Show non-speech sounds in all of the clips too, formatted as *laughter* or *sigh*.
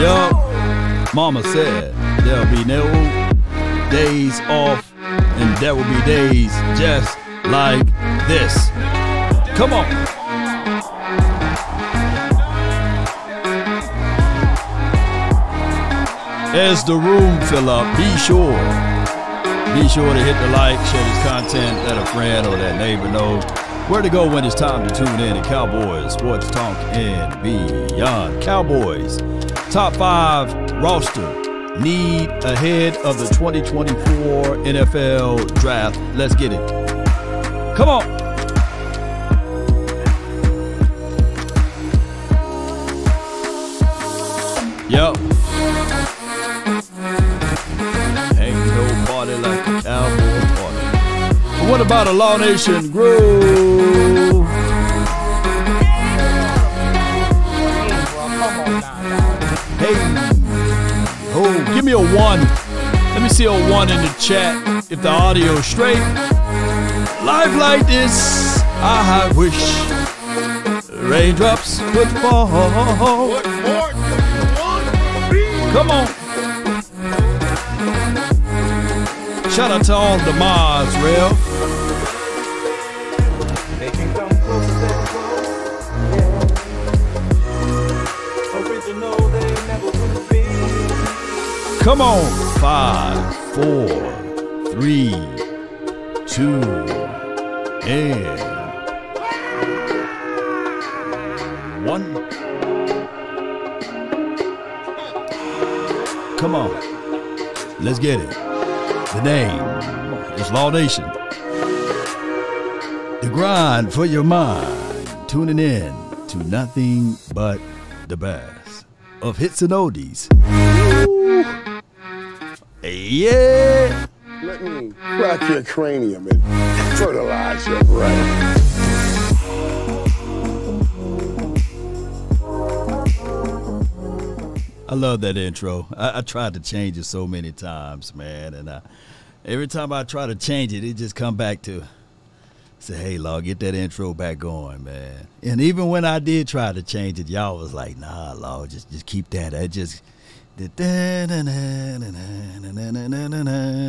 Yo, Mama said there'll be no days off, and there will be days just like this. Come on. As the room fill up, be sure, be sure to hit the like, share this content, let a friend or that neighbor know where to go when it's time to tune in to Cowboys Sports Talk and Beyond. Cowboys, top five roster need ahead of the 2024 NFL draft. Let's get it. Come on. Yo. Ain't no party like a cowboy party. What about a Law Nation groove? Me a one. Let me see a one in the chat if the audio is straight. Live like this, I wish raindrops would fall. Come on. Shout out to all the mods, real. Come on. Five, four, three, two, and one. Come on. Let's get it. The name is Law Nation. The grind for your mind. Tuning in to nothing but the best of hits and oldies. Ooh. Yeah. Let me crack your cranium and fertilize your brain. I love that intro. I, I tried to change it so many times, man, and uh, every time I try to change it, it just come back to say, "Hey, Law, get that intro back going, man." And even when I did try to change it, y'all was like, "Nah, Law, just just keep that." That just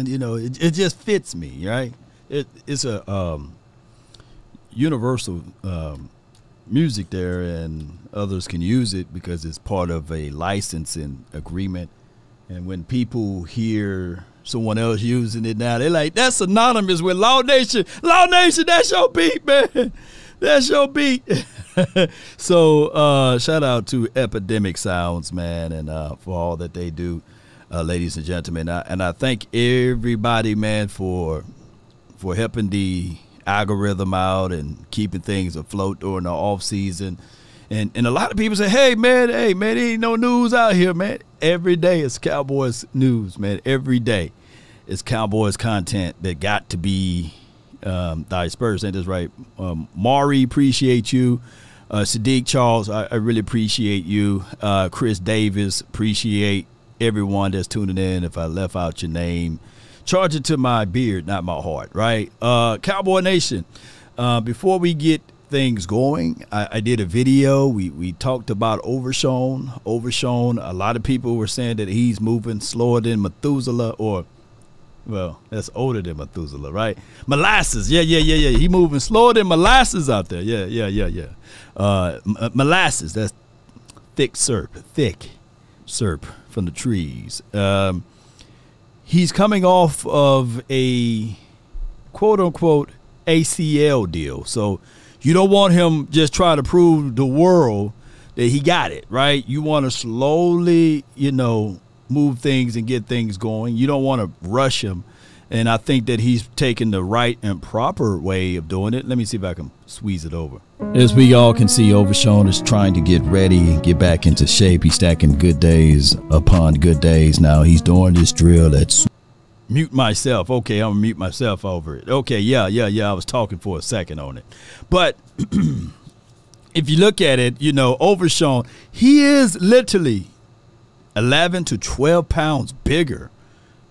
you know, it, it just fits me, right? It, it's a um, universal um, music there, and others can use it because it's part of a licensing agreement. And when people hear someone else using it now, they're like, "That's synonymous with Law Nation. Law Nation, that's your beat, man. That's your beat." *laughs* so, uh, shout out to Epidemic Sounds, man, and uh, for all that they do, uh, ladies and gentlemen. I, and I thank everybody, man, for for helping the algorithm out and keeping things afloat during the off season. And and a lot of people say, "Hey man, hey man, there ain't no news out here, man." Every day it's Cowboys news, man. Every day it's Cowboys content that got to be um, dispersed. Ain't this right? Um, Mari, appreciate you. Uh, Sadiq Charles, I, I really appreciate you. Uh, Chris Davis, appreciate everyone that's tuning in. If I left out your name, charge it to my beard, not my heart, right? Uh, Cowboy Nation, uh, before we get things going, I, I, did a video. We, we talked about Overshown. Overshown, a lot of people were saying that he's moving slower than Methuselah or well, that's older than Methuselah, right? Molasses, yeah, yeah, yeah, yeah. He moving slower than molasses out there. Yeah, yeah, yeah, yeah. Uh, molasses, that's thick syrup, thick syrup from the trees. Um, he's coming off of a quote unquote ACL deal. So you don't want him just trying to prove the world that he got it, right? You want to slowly, you know, move things and get things going. You don't want to rush him. And I think that he's taken the right and proper way of doing it. Let me see if I can squeeze it over. As we all can see, Overshown is trying to get ready and get back into shape. He's stacking good days upon good days. Now he's doing this drill that's mute myself. Okay, I'm gonna mute myself over it. Okay, yeah, yeah, yeah. I was talking for a second on it. But *clears throat* if you look at it, you know, Overshown, he is literally 11 to 12 pounds bigger.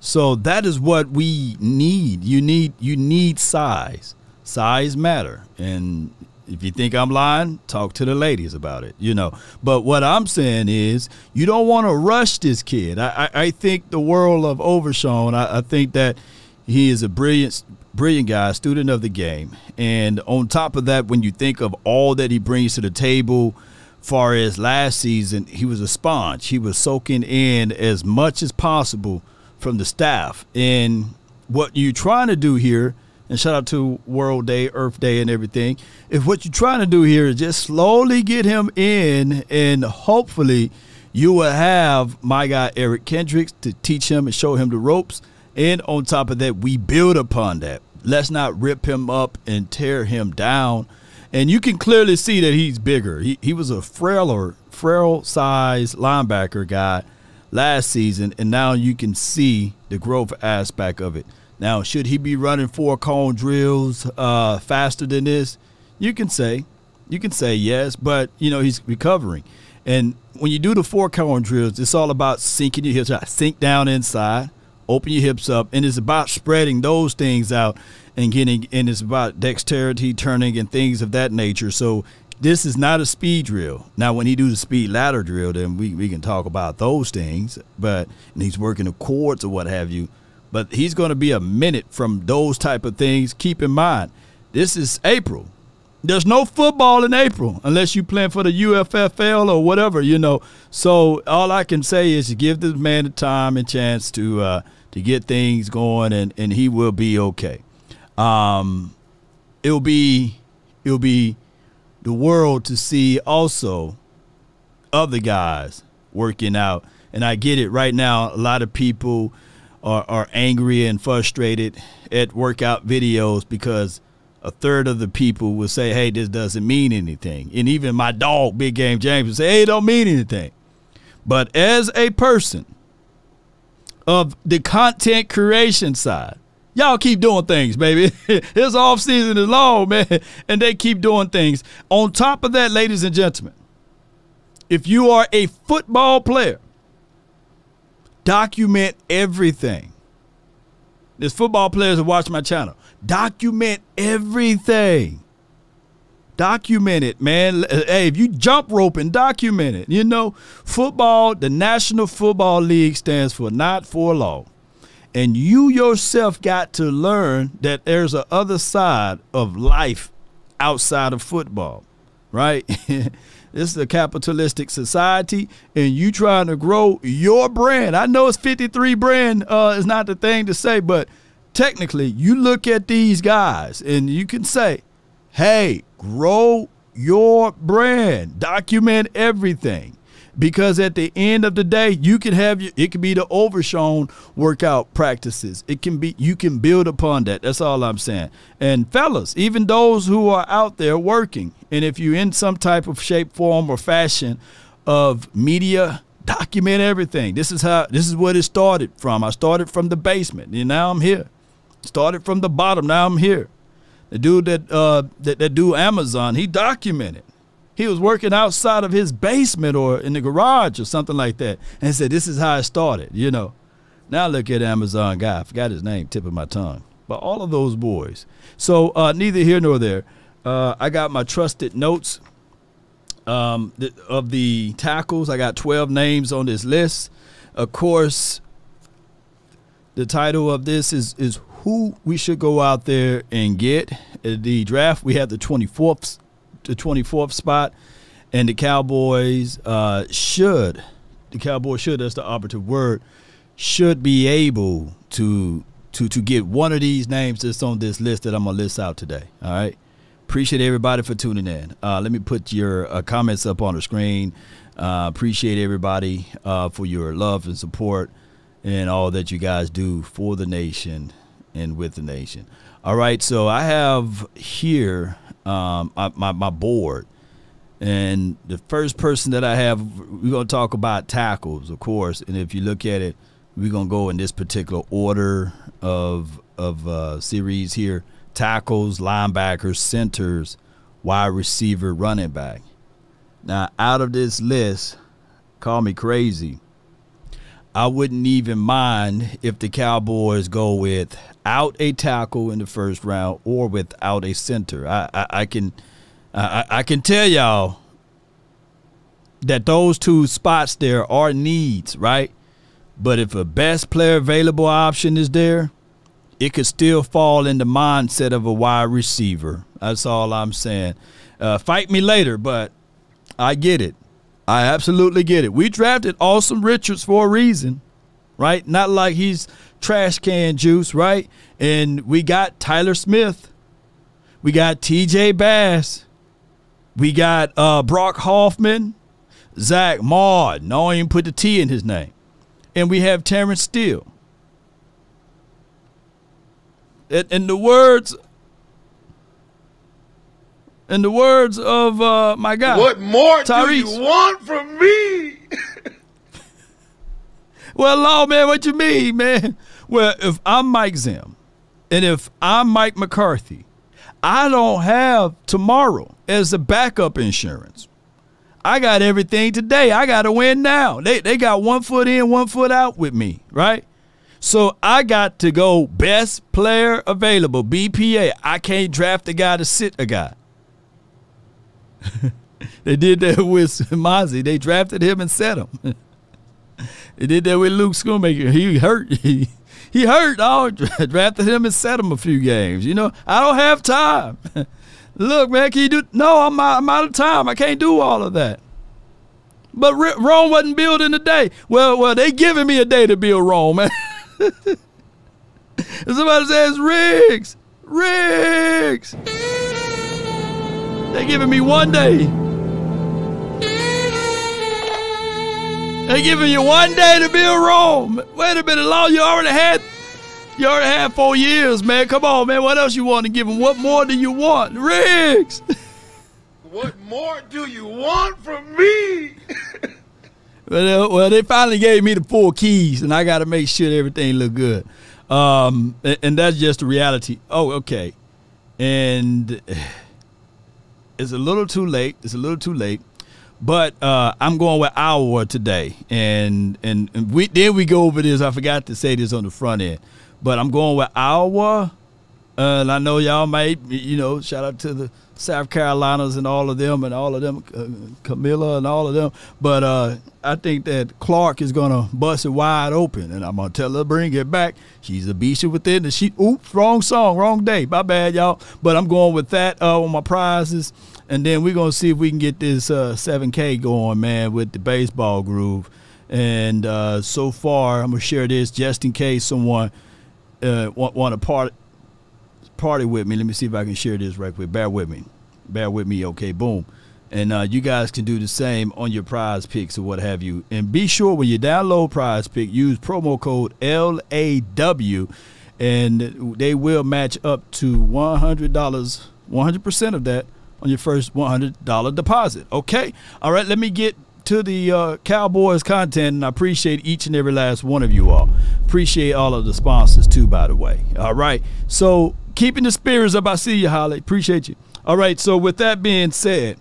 So that is what we need. You need you need size. Size matter. And If you think I'm lying, talk to the ladies about it, you know. But what I'm saying is, you don't want to rush this kid. I, I, I think the world of Overshown, I, I think that he is a brilliant, brilliant guy, student of the game. And on top of that, when you think of all that he brings to the table, far as last season, he was a sponge. He was soaking in as much as possible from the staff. And what you're trying to do here – and shout out to World Day, Earth Day, and everything. If what you're trying to do here is just slowly get him in, and hopefully you will have my guy Eric Kendricks to teach him and show him the ropes. And on top of that, we build upon that. Let's not rip him up and tear him down. And you can clearly see that he's bigger. He, he was a frailer, frail size linebacker guy last season, and now you can see the growth aspect of it. Now, should he be running four cone drills uh, faster than this? You can say, you can say yes, but you know he's recovering. And when you do the four cone drills, it's all about sinking your hips, sink down inside, open your hips up, and it's about spreading those things out and getting. And it's about dexterity, turning, and things of that nature. So this is not a speed drill. Now, when he do the speed ladder drill, then we, we can talk about those things. But and he's working the chords or what have you but he's going to be a minute from those type of things. Keep in mind, this is April. There's no football in April unless you plan for the UFFL or whatever, you know. So all I can say is to give this man the time and chance to uh, to get things going, and, and he will be okay. Um, it'll be it'll be the world to see also other guys working out, and I get it right now. A lot of people are, are angry and frustrated at workout videos because a third of the people will say, hey, this doesn't mean anything. And even my dog, Big Game James, will say, hey, it don't mean anything. But as a person of the content creation side, y'all keep doing things, baby. *laughs* this off season is long, man, *laughs* and they keep doing things. On top of that, ladies and gentlemen, if you are a football player, Document everything. There's football players that watch my channel. Document everything. Document it, man. Uh, hey, if you jump roping, document it. You know, football, the National Football League stands for not for long. And you yourself got to learn that there's a other side of life outside of football, right? *laughs* This is a capitalistic society, and you trying to grow your brand. I know it's 53 brand uh, is not the thing to say, but technically, you look at these guys and you can say, hey, grow your brand, document everything because at the end of the day you can have it can be the overshown workout practices. It can be you can build upon that. That's all i'm saying. And fellas even those who are out there working and if you're in some type of shape form or fashion of media document everything. This is how this is what it started from. I started from the basement and now i'm here. Started from the bottom now i'm here. The dude that uh that, that do amazon he documented he was working outside of his basement or in the garage or something like that and said, This is how it started, you know. Now look at Amazon guy. I forgot his name, tip of my tongue. But all of those boys. So uh, neither here nor there. Uh, I got my trusted notes um, of the tackles. I got 12 names on this list. Of course, the title of this is is who we should go out there and get. At the draft, we have the 24th the 24th spot, and the Cowboys uh, should, the Cowboys should, that's the operative word, should be able to to to get one of these names that's on this list that I'm gonna list out today. All right. Appreciate everybody for tuning in. Uh, let me put your uh, comments up on the screen. Uh, appreciate everybody uh, for your love and support and all that you guys do for the nation and with the nation. All right, so I have here um, my, my board. And the first person that I have, we're going to talk about tackles, of course. And if you look at it, we're going to go in this particular order of of uh, series here: tackles, linebackers, centers, wide receiver, running back. Now, out of this list, call me crazy. I wouldn't even mind if the Cowboys go without a tackle in the first round or without a center. I, I, I can I, I, can tell y'all that those two spots there are needs, right? But if a best player available option is there, it could still fall in the mindset of a wide receiver. That's all I'm saying. Uh, fight me later, but I get it. I absolutely get it. We drafted Asim Richards for a reason, right? Not like he's trash can juice, right? And we got Tyler Smith. We got TJ Bass. We got uh, Brock Hoffman. Zach Maud. No, I even put the T in his name. And we have Terrence Steele. In the words in the words of uh, my guy. What more Tyrese. do you want from me? *laughs* Well, Law, man, what you mean, man? Well, if I'm Mike Zim and if I'm Mike McCarthy, I don't have tomorrow as a backup insurance. I got everything today. I got to win now. They, they got one foot in, one foot out with me, right? So I got to go best player available, BPA. I can't draft a guy to sit a guy. *laughs* they did that with Mazi. They drafted him and set him. *laughs* they did that with Luke Schoonmaker. He hurt. *laughs* He, he hurt. I drafted him and set him a few games. You know, I don't have time. Look, man, can you do? No, I'm out, I'm out of time. I can't do all of that. But Rome wasn't built in a day. Well, well, they giving me a day to build Rome, man. somebody says Riggs, Riggs. They giving me one day. They giving you one day to build Rome. Wait a minute, Law. You already had you already had four years, man. Come on, man. What else you want to give them? What more do you want? Riggs! *laughs* what more do you want from me? *laughs* well, uh, well, they finally gave me the four keys, and I got to make sure everything look good. Um, and, and that's just the reality. Oh, okay. And *sighs* *sighs* it's a little too late. It's a little too late. But uh, I'm going with Iowa today, and, and and we then we go over this. I forgot to say this on the front end. But I'm going with Iowa. Uh, and I know y'all might, you know, shout out to the South Carolinas and all of them and all of them, uh, Camilla and all of them. But uh, I think that Clark is going to bust it wide open. And I'm going to tell her, bring it back. She's a beast within the she. Oops, wrong song, wrong day. My bad, y'all. But I'm going with that uh, on my prizes. And then we're going to see if we can get this uh, 7K going, man, with the baseball groove. And uh, so far, I'm going to share this just in case someone – uh, want, want to party party with me. Let me see if I can share this right quick. Bear with me. Bear with me. Okay, boom. And uh, you guys can do the same on your prize picks or what have you. And be sure when you download prize pick, use promo code LAW and they will match up to $100, 100% of that on your first $100 deposit. Okay? All right, let me get to the uh, Cowboys content, and I appreciate each and every last one of you all. Appreciate all of the sponsors too, by the way. All right, so keeping the spirits up. I see you, Holly. Appreciate you. All right, so with that being said,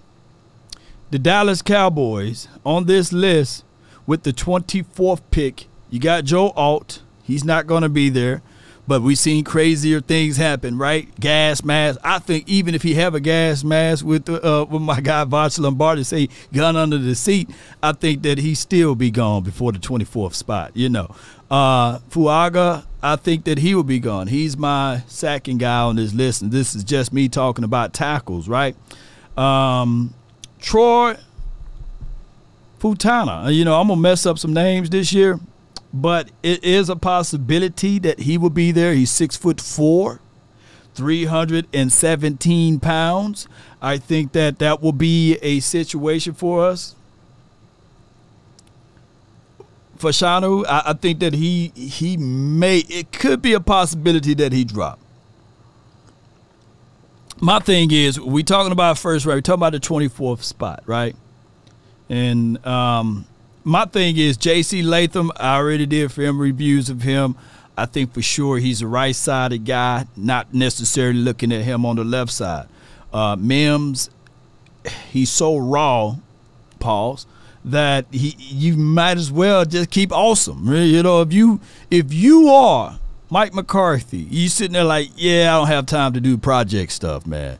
the Dallas Cowboys on this list with the 24th pick. You got Joe Alt. He's not going to be there. But we've seen crazier things happen, right? Gas mask. I think even if he have a gas mask with uh, with my guy Voch Lombardi say gun under the seat, I think that he still be gone before the 24th spot. You know, uh, Fuaga. I think that he will be gone. He's my sacking guy on this list, and this is just me talking about tackles, right? Um, Troy Fautanu. You know, I'm gonna mess up some names this year but it is a possibility that he will be there. He's six foot four, 317 pounds. I think that that will be a situation for us. Fashanu, I, I think that he he may it could be a possibility that he drop. My thing is, we talking about first right? We talking about the 24th spot, right? And um, my thing is J.C. Latham. I already did film reviews of him. I think for sure he's a right-sided guy, not necessarily looking at him on the left side. Uh, Mims, he's so raw, pause, that he you might as well just keep Asim. You know, if you if you are Mike McCarthy, you sitting there like, yeah, I don't have time to do project stuff, man.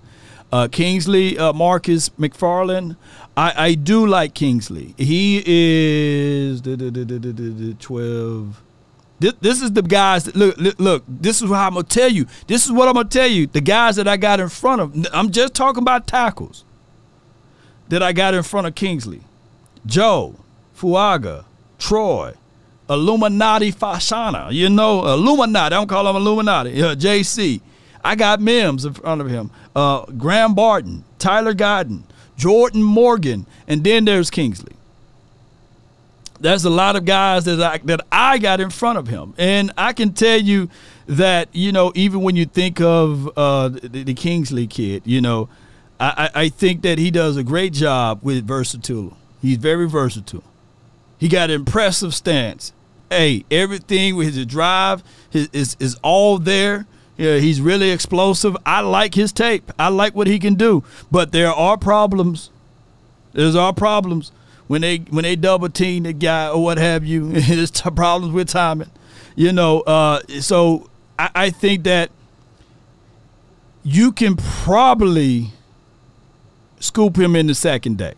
Uh, Kingsley uh, Marcus McFarland. I, I do like Kingsley. He is 12. This, this is the guys that look, look, look. This is what I'm gonna tell you. This is what I'm gonna tell you. The guys that I got in front of. I'm just talking about tackles that I got in front of Kingsley. Joe, Fuaga, Troy, Illuminati Fashanu. You know, Illuminati. I don't call him Illuminati. Yeah, JC. I got Mims in front of him. Uh, Graham Barton, Tyler Guyton, Jordan Morgan, and then there's Kingsley. There's a lot of guys that I, that I got in front of him, and I can tell you that you know even when you think of uh, the, the Kingsley kid, you know, I, I think that he does a great job with versatility. He's very versatile. He got an impressive stance. Hey, everything with his drive his, is is all there. Yeah, he's really explosive. I like his tape. I like what he can do. But there are problems. There's are problems when they when they double team the guy or what have you. *laughs* There's problems with timing. You know, uh, so I, I think that you can probably scoop him in the second day.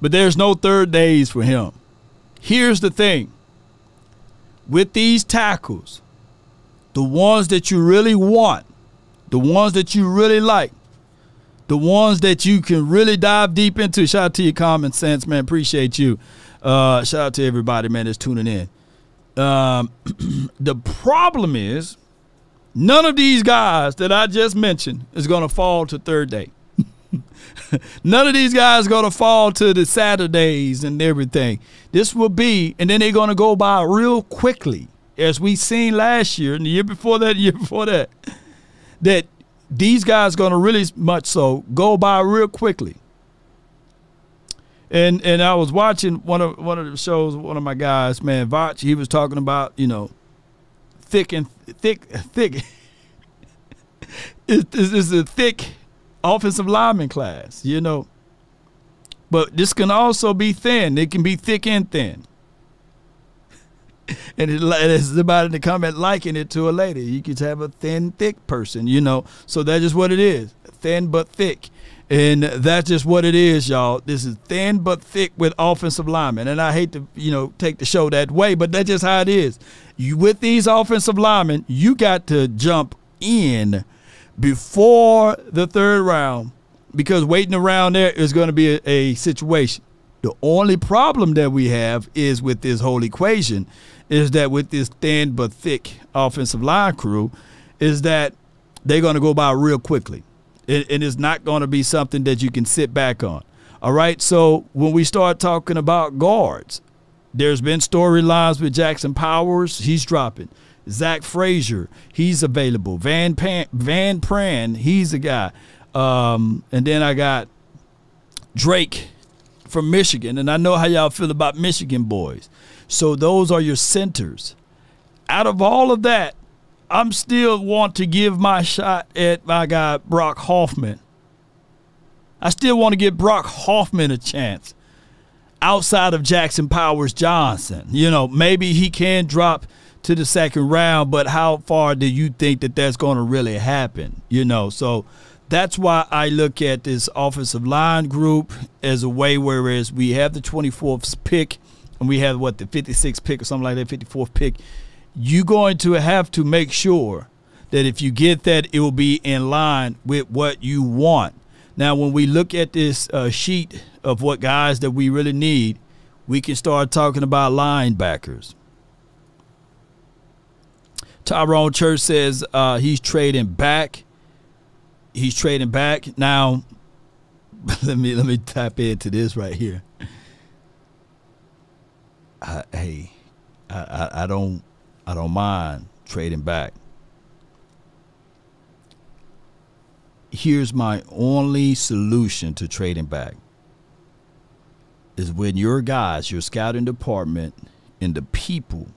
But there's no third days for him. Here's the thing with these tackles, the ones that you really want, the ones that you really like, the ones that you can really dive deep into. Shout out to your common sense, man. Appreciate you. Uh, shout out to everybody, man, that's tuning in. Um, *clears throat* the problem is, none of these guys that I just mentioned is going to fall to third day. *laughs* None of these guys going to fall to the Saturdays and everything. This will be, and then they're going to go by real quickly, as we seen last year and the year before that, *laughs* year before that. That these guys going to really much so go by real quickly. And and I was watching one of one of the shows. One of my guys, man, Voch, he was talking about you know, thick and thick, *laughs* thick. it's, it's a thick offensive lineman class, you know. But this can also be thin. It can be thick and thin. *laughs* and it, it's about in the comment liking it to a lady. You could have a thin, thick person, you know. So that's just what it is. Thin but thick. And that's just what it is, y'all. This is thin but thick with offensive linemen. And I hate to, you know, take the show that way, but that's just how it is. You with these offensive linemen, you got to jump in before the third round because waiting around there is going to be a, a, situation. The only problem that we have is with this whole equation is that with this thin but thick offensive line crew is that they're going to go by real quickly. It, and it's not going to be something that you can sit back on. All right. So when we start talking about guards, there's been storylines with Jackson Powers. He's dropping. Zach Frazier, he's available. Van Pan, Van Pran, he's a guy. Um, and then I got Drake from Michigan, and I know how y'all feel about Michigan boys. So those are your centers. Out of all of that, I'm still want to give my shot at my guy Brock Hoffman. I still want to give Brock Hoffman a chance outside of Jackson Powers Johnson. You know, maybe he can drop – to the second round, but how far do you think that that's going to really happen? You know, so that's why I look at this offensive line group as a way whereas we have the 24th pick and we have what the 56th pick or something like that, 54th pick. You're going to have to make sure that if you get that, it will be in line with what you want. Now, when we look at this uh, sheet of what guys that we really need, we can start talking about linebackers. Tyrone Church says uh, he's trading back. He's trading back now. *laughs* let me let me tap into this right here. I, hey, I, I, I don't I don't mind trading back. Here's my only solution to trading back is when your guys, your scouting department, and the people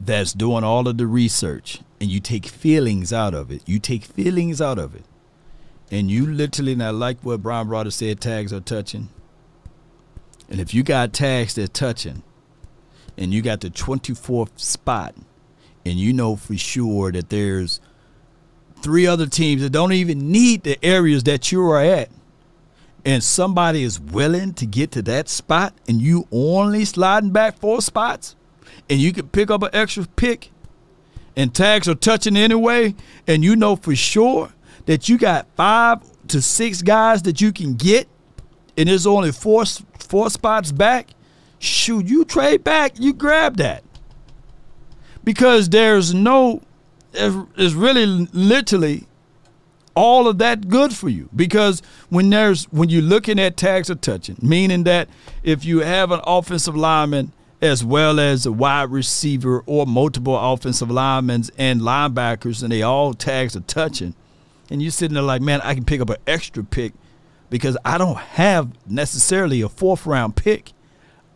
that's doing all of the research and you take feelings out of it. You take feelings out of it. And you literally not like what Bryan Broaddus said tags are touching. And if you got tags that touching and you got the 24th spot and you know for sure that there's three other teams that don't even need the areas that you are at, and somebody is willing to get to that spot, and you only sliding back four spots, and you can pick up an extra pick, and tags are touching anyway, and you know for sure that you got five to six guys that you can get, and there's only four four spots back. Shoot, you trade back, you grab that because there's no it's really literally all of that good for you because when there's when you're looking at tags of touching meaning that if you have an offensive lineman as well as a wide receiver or multiple offensive linemen and linebackers and they all tags are touching and you're sitting there like man i can pick up an extra pick because i don't have necessarily a fourth round pick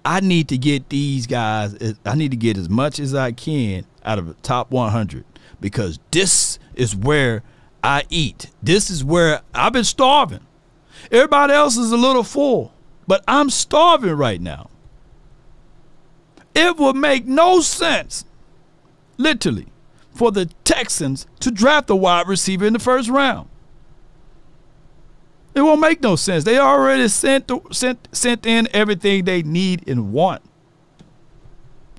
i need to get these guys i need to get as much as i can out of the top 100 because this is where I eat. This is where I've been starving. Everybody else is a little full, but I'm starving right now. It would make no sense, literally, for the Texans to draft a wide receiver in the first round. It won't make no sense. They already sent sent sent in everything they need and want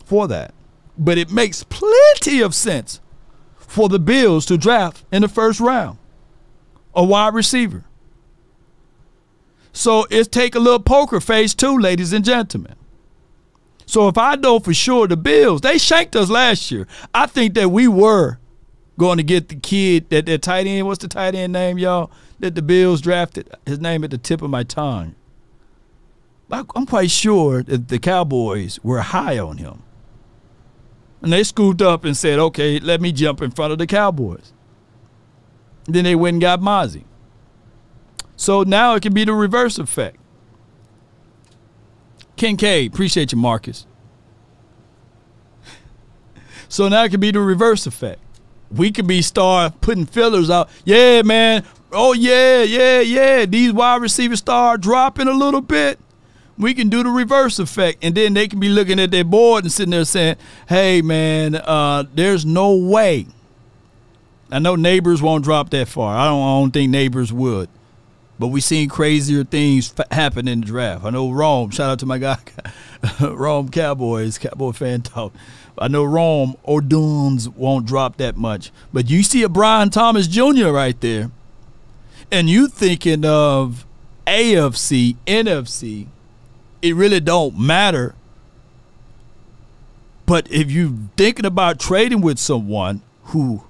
for that. But it makes plenty of sense for the Bills to draft in the first round a wide receiver. So it's take a little poker face too, ladies and gentlemen. So if I know for sure the Bills, they shanked us last year. I think that we were going to get the kid that that tight end. What's the tight end name, y'all? That the Bills drafted. His name at the tip of my tongue. I'm quite sure that the Cowboys were high on him. And they scooped up and said, okay, let me jump in front of the Cowboys. Then they went and got Mazi. So now it can be the reverse effect. Kincaid, appreciate you, Marcus. So now it could be the reverse effect. We could be start putting fillers out. Yeah, man. Oh yeah, yeah, yeah. These wide receivers start dropping a little bit we can do the reverse effect and then they can be looking at their board and sitting there saying hey man uh, there's no way i know Nabers won't drop that far i don't, I don't think Nabers would but we seen crazier things happen in the draft. I know rome shout out to my guy *laughs* rome cowboys cowboy fan talk. I know Rome Odunze won't drop that much. But you see a brian thomas jr right there. And you thinking of afc nfc it really don't matter. But if you're thinking about trading with someone who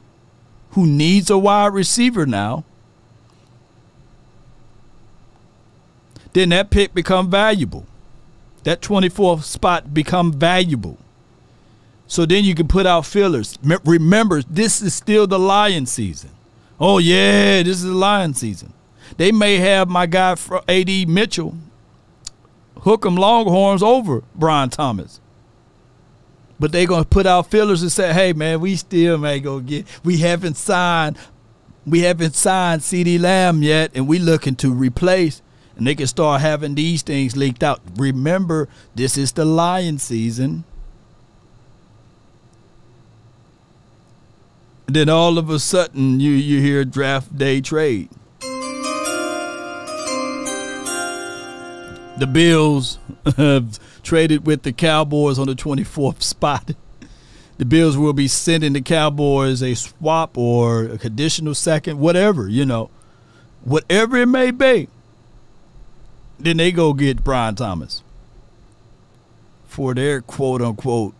who needs a wide receiver now, then that pick become valuable. That 24th spot become valuable. So then you can put out fillers. Remember, this is still the lion season. Oh yeah, this is the lion season. They may have my guy AD Mitchell hook hook 'em Longhorns over Brian Thomas. But they're gonna put out fillers and say, "Hey man, we still may go get. We haven't signed, we haven't signed CeeDee Lamb yet, and we looking to replace." And they can start having these things leaked out. Remember, this is the lion season. Then all of a sudden, you you hear draft day trade. the Bills *laughs* have traded with the Cowboys on the 24th spot. *laughs* The Bills will be sending the Cowboys a swap or a conditional second, whatever, you know, whatever it may be. Then they go get Brian Thomas for their quote unquote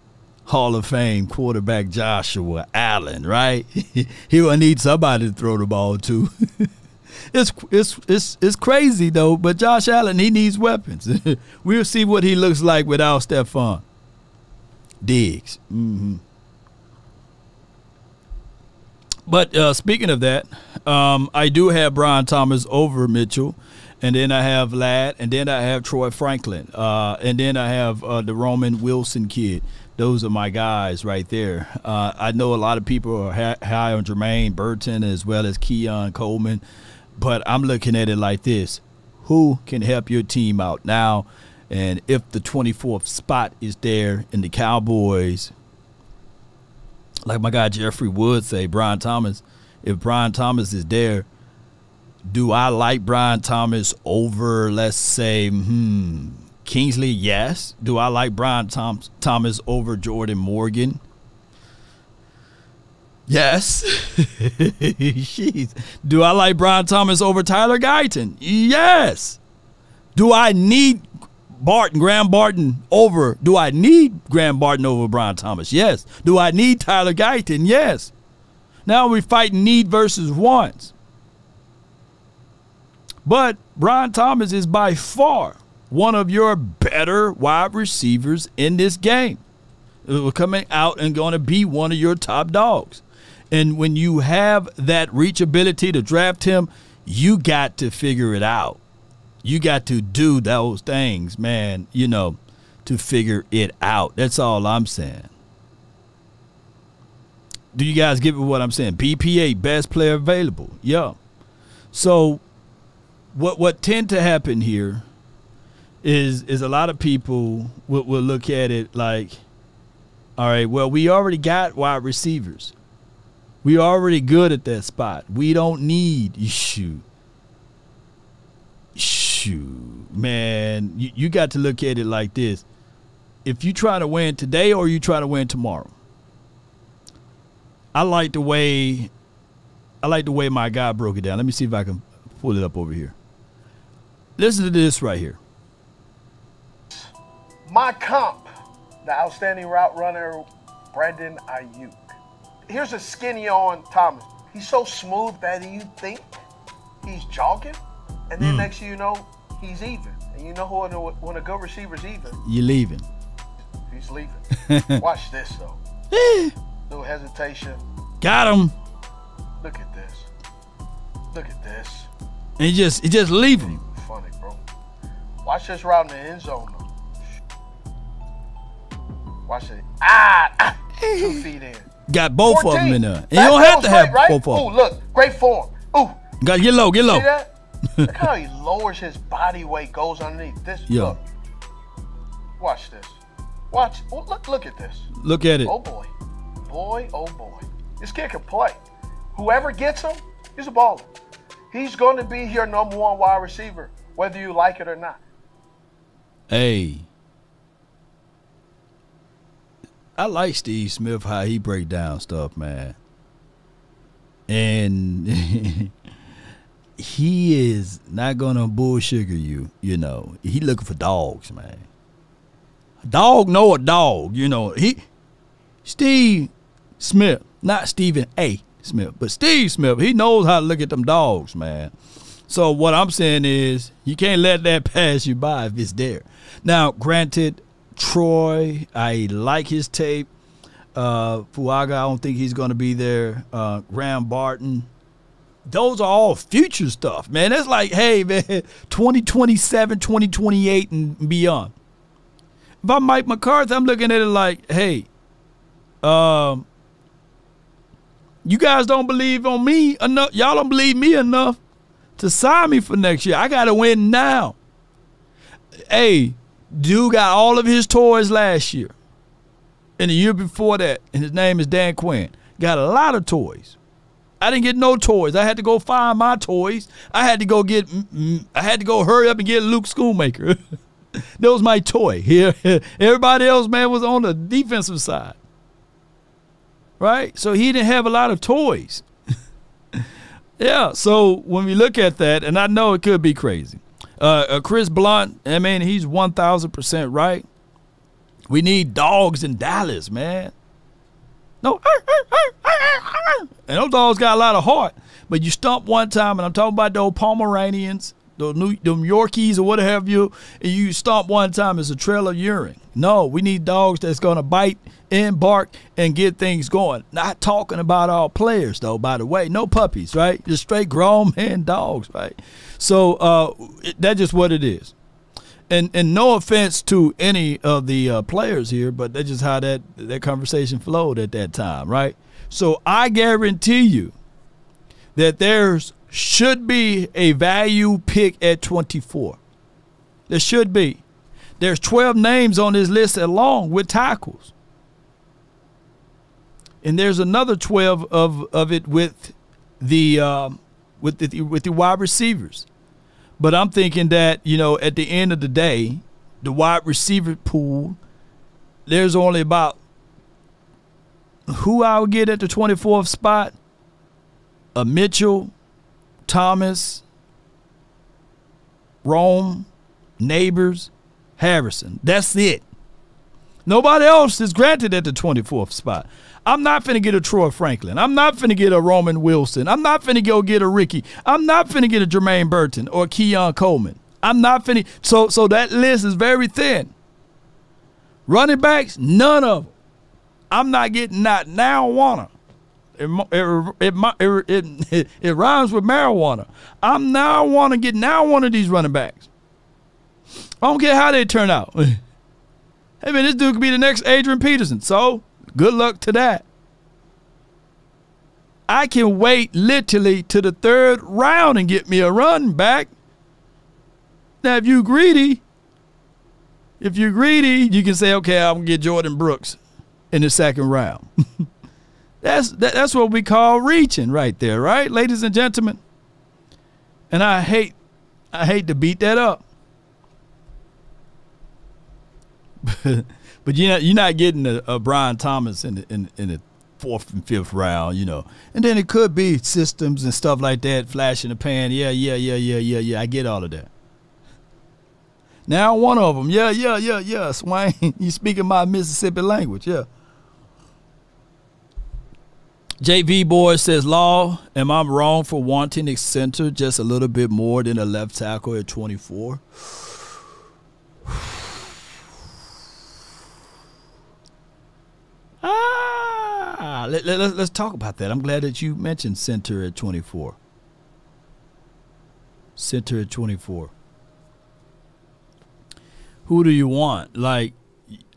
Hall of Fame quarterback Joshua Allen, right? *laughs* he will need somebody to throw the ball to. *laughs* it's it's it's it's crazy though. But Josh Allen, he needs weapons. *laughs* we'll see what he looks like without Stefon Diggs. Mm-hmm. But uh, speaking of that, um, I do have Brian Thomas over Mitchell, and then I have Ladd, and then I have Troy Franklin, uh, and then I have uh, the Roman Wilson kid. Those are my guys right there. Uh, I know a lot of people are high on Jermaine Burton as well as Keon Coleman. But I'm looking at it like this who can help your team out now? And if the 24th spot is there in the Cowboys, like my guy Jeffrey Wood say, Brian Thomas if Brian Thomas is there, do I like Brian Thomas over, let's say, hmm, Kingsley? Yes. Do I like Brian Tom- Thomas over Jordan Morgan? Yes. *laughs* Jeez. Do I like Brian Thomas over Tyler Guyton? Yes. Do I need Barton, Graham Barton over? Do I need Graham Barton over Brian Thomas? Yes. Do I need Tyler Guyton? Yes. Now we're fighting need versus wants. But Brian Thomas is by far one of your better wide receivers in this game. Coming out and going to be one of your top dogs. And when you have that reachability to draft him, you got to figure it out. You got to do those things, man, you know, to figure it out. That's all I'm saying. Do you guys get what I'm saying? BPA, best player available. Yeah. So what what tend to happen here is is a lot of people will, will look at it like, all right, well, we already got wide receivers. We already good at that spot. We don't need *laughs* shoot. Shoot, man, you, you got to look at it like this. If you try to win today or you try to win tomorrow. I like the way I like the way my guy broke it down. Let me see if I can pull it up over here. Listen to this right here. My comp, the outstanding route runner, Brandon Aiyuk. Here's a skinny on Thomas. He's so smooth that you think he's jogging, and then hmm. next thing you know, he's even. And you know who when a, when a good receiver's even, You're leaving. he's leaving. *laughs* Watch this though. Eh. Little hesitation. Got him. Look at this. Look at this. And he just he just leave him. Watch this route in the end zone though. Watch it. Ah, ah two *laughs* feet in. Got both of them in there. And you don't have to have right? both of Ooh, look, great form. Ooh, Got get low, get low. see that? *laughs* look how he lowers his body weight, goes underneath. This, Yeah. look. Watch this. Watch. Oh, look, look at this. Look at it. Oh boy, boy, oh boy. This kid can play. Whoever gets him, he's a baller. He's going to be your number one wide receiver, whether you like it or not. Hey. I like Steve Smith how he break down stuff, man. And *laughs* he is not gonna bullsugar you, you know. He looking for dogs, man. A dog know a dog, you know. He Steve Smith, not Stephen A. Smith, but Steve Smith, he knows how to look at them dogs, man. So what I'm saying is you can't let that *laughs* pass you by if it's there. Now, granted, Troy, I like his tape. Uh, Fuaga, I don't think he's going to be there. Uh, Graham Barton, those are all future stuff, man. That's like, hey, *laughs* man, 2027, 2028, and beyond. If I'm Mike McCarthy, I'm looking at it like, hey, um, you guys don't believe on me enough. Y'all don't believe me enough to sign me for next year. I got to win now. Hey, dude got all of his toys last year. And the year before that, and his name is Dan Quinn. Got a lot of toys. I didn't get no toys. I had to go find my toys. I had to go get. mm, mm, I had to go hurry up and get Luke Schoonmaker. *laughs* that was my toy. Here, *laughs* everybody else, man, was on the defensive side. Right, so he didn't have a lot of toys. Yeah, so when we look at that, and I know it could be crazy. Uh, uh, Chris Blunt, I mean, he's 1,000% right. We need dogs in Dallas, man. No, and those dogs got a lot of heart. But you stump one time, and I'm talking about those Pomeranians, those New, them Yorkies or what have you, and you stomp one time, it's a trail of urine. No, we need dogs that's going to bite and bark and get things going. Not talking about all players, though, by the way. No puppies, right? Just straight grown man dogs, right? So uh, it, that's just what it is. And and no offense to any of the uh, players here, but that's just how that that conversation flowed at that time, right? So I guarantee you that there's should be a value pick at 24. There should be. There's 12 names on this list along with tackles. And there's another 12 of, of it with the um, with the with the wide receivers. But I'm thinking that you know at the end of the day, the wide receiver pool, there's only about who I would get at the 24th spot. A Mitchell, Thomas, Rome, Nabers, Harrison. That's it. Nobody else is granted at the 24th spot. I'm not finna get a Troy Franklin. I'm not finna get a Roman Wilson. I'm not finna go get a Ricky. I'm not finna get a Jermaine Burton or Keon Coleman. I'm not finna. So so that list is very thin. Running backs, none of them. I'm not getting not now wanna. It, it, it, it, *laughs* it, rhymes with marijuana. I'm now want to get now one of these running backs. I don't care how they turn out. *laughs* hey man, this dude could be the next Adrian Peterson. So good luck to that. I can wait literally to the third round and get me a run back. Now, if you greedy, if you're greedy, you can say, okay, I'm gonna get Jordan Brooks in the second round. *laughs* that's that, that's what we call reaching right there, right, ladies and gentlemen. And I hate I hate to beat that up. *laughs* but you're not, you're not getting a, a Brian Thomas in the, in, in the fourth and fifth round, you know. And then it could be systems and stuff like that, flash in the pan. Yeah, yeah, yeah, yeah, yeah, yeah. I get all of that. Now one of them, yeah, yeah, yeah, yeah. Swain, *laughs* you speaking my Mississippi language, yeah. JV Boy says, Law, am I wrong for wanting a center just a little bit more than a left tackle at 24? *sighs* ah, let, let, let's talk about that. I'm glad that you mentioned center at 24. Center at 24. Who do you want? Like,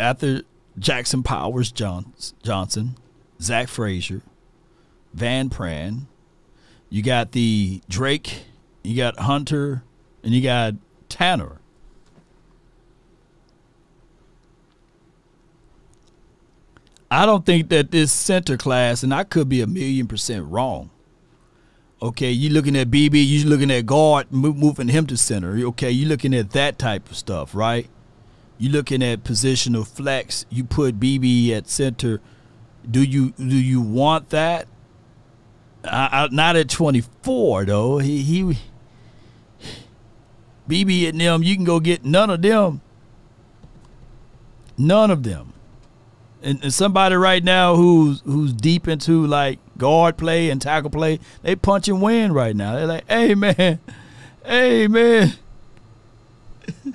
after Jackson Powers Johnson, Zach Frazier, Van Pran. You got the Drake, you got Hunter, and you got Tanner. I don't think that this center class, and I could be a million percent wrong. Okay, you looking at BB, you looking at guard, moving him to center. Okay, you looking at that type of stuff, right? You looking at positional flex. You put BB at center. Do you do you want that? I, not at 24 though. He he BB and them, you can go get none of them. None of them. And, and, somebody right now who's who's deep into like guard play and tackle play, they punch and win right now. They're like, hey man, hey man. *laughs*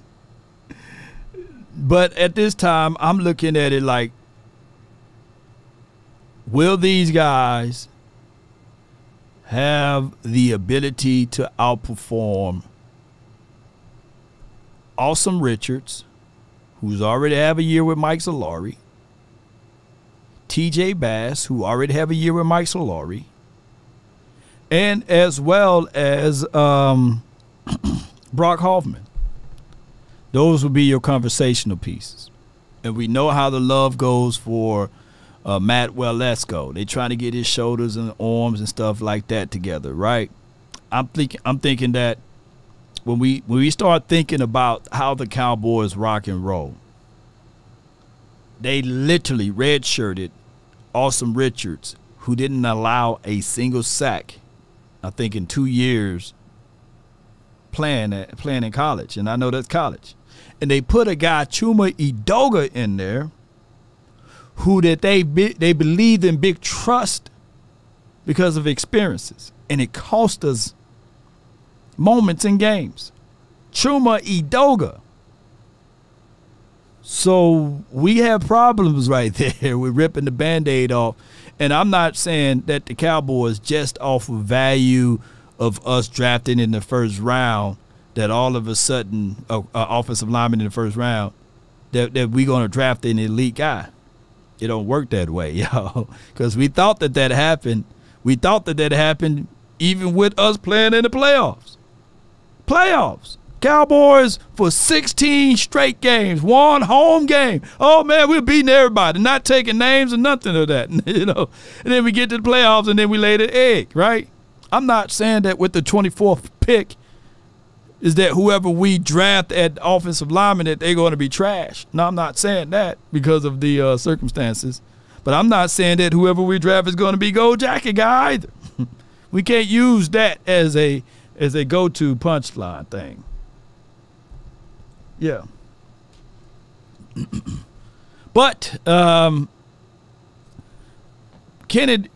but at this time, I'm looking at it like, will these guys have the ability to outperform Asim Richards, who's already have a year with Mike Solari, TJ Bass, who already have a year with Mike Solari, and as well as um, *clears throat* Brock Hoffman. Those would be your conversational pieces. And we know how the love goes for – uh, Matt Waletzko. They trying to get his shoulders and arms and stuff like that together, right? I'm thinking I'm thinking that when we when we start thinking about how the Cowboys rock and roll, they literally redshirted Asim Richards, who didn't allow a single sack, I think in two years playing at, playing in college, and I know that's college. And they put a guy Chuma Edoga in there who that they be, they believed in big trust because of experiences, and it cost us moments in games. Chuma Edoga. So we have problems *laughs* right there with ripping the band-aid off. And I'm not saying that the Cowboys just off of value of us drafting in the first round that all of a sudden uh, uh, offensive lineman in the first round that, that we're going to draft an elite guy it don't work that way, *laughs* yo. Because we thought that that happened. We thought that that happened even with us playing in the playoffs. Playoffs. Cowboys for 16 straight games, one home game. Oh man, we're beating everybody, not taking names or nothing of that, *laughs* you know. And then we get to the playoffs and then we lay the egg, right? I'm not saying that with the 24th pick is that whoever we draft at offensive lineman that they're going to be trash. No, I'm not saying that because of the uh, circumstances. But I'm not saying that whoever we draft is going to be gold jacket guy either. *laughs* we can't use that as a as a go-to punchline thing. Yeah. *clears throat* but um, Kennedy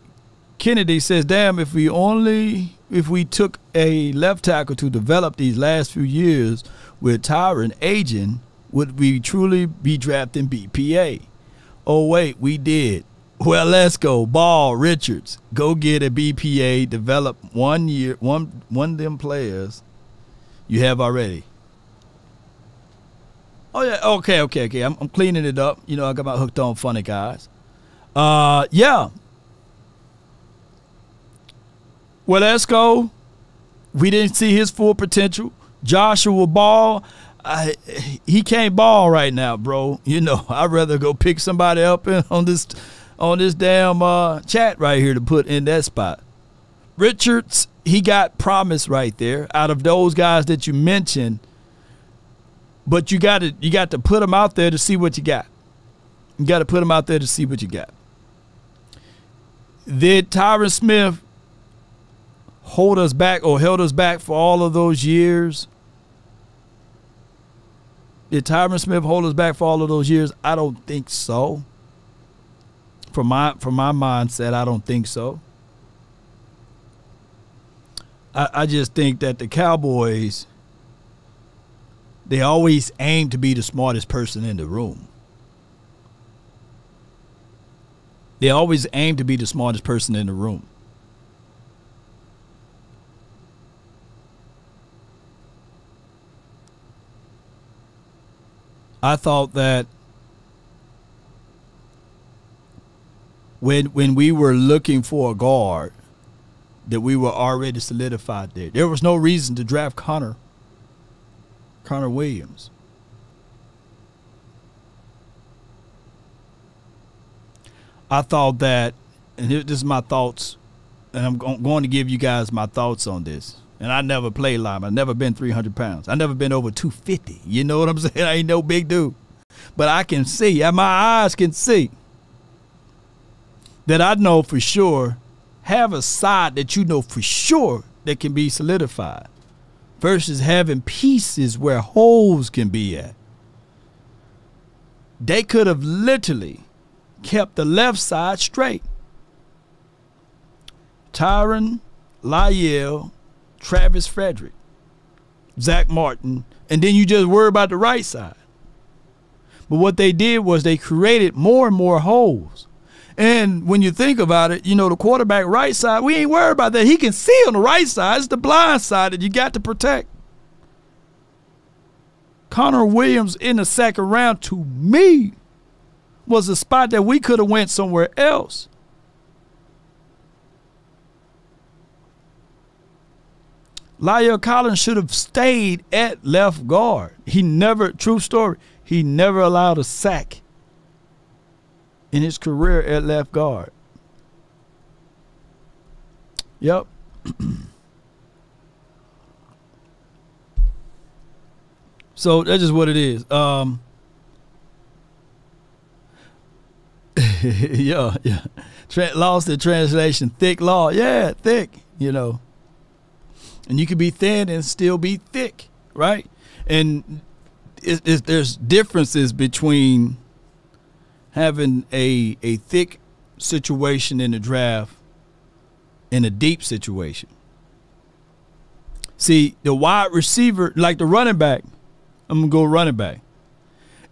Kennedy says, "Damn, if we only if we took a left tackle to develop these last few years with Tyron aging, would we truly be drafting BPA? Oh wait, we did. Well, let's go. Ball Richards, go get a BPA. Develop one year, one one of them players you have already. Oh yeah, okay, okay, okay. I'm, I'm cleaning it up. You know, I got my hooked on funny guys. Uh, yeah, well. We didn't see his full potential. Joshua Ball, I, he can't ball right now, bro. You know, *laughs* I'd rather go pick somebody up on this on this damn uh, chat right here to put in that spot. Richards, he got promise right there out of those guys that you mentioned. But you got to you got to put them out there to see what you got. You got to put them out there to see what you got. Then Tyron Smith hold us back or held us back for all of those years? Did Tyron Smith hold us back for all of those years? I don't think so. From my from my mindset, I don't think so. I, I just think that the Cowboys they always aim to be the smartest person in the room. They always aim to be the smartest person in the room. I thought that when when we were looking for a guard, that we were already solidified there. There was no reason to draft Connor. Connor Williams. I thought that, and this is my thoughts, and I'm going to give you guys my thoughts on this. And I never played lineman. I never been 300 pounds. I never been over 250. You know what I'm *laughs* saying? I ain't no big dude. But I can see, and my eyes can see that I know for sure have a side that you know for sure that can be solidified versus having pieces where holes can be at. They could have literally kept the left side straight. Tyron La'el Travis Frederick, Zach Martin, and then you just worry about the right side. But what they did was they created more and more holes. And when you think about it, you know, the quarterback right side, we ain't worried about that. He can see on the right side. It's the blind side that you got to protect. Connor Williams in the second round, to me, was a spot that we could have went somewhere else. La'el Collins should have stayed at left guard. He never, true story, he never allowed a sack in his career at left guard. Yep. *clears throat* so that's just what it is. Um, *laughs* yeah, yeah. Tra- lost in translation. Thick law. Yeah, thick, you know. And you can be thin and still be thick, right? And it, it, there's differences between having a a thick situation in the draft and a deep situation. See, the wide receiver, like the running back, I'm gonna go running back.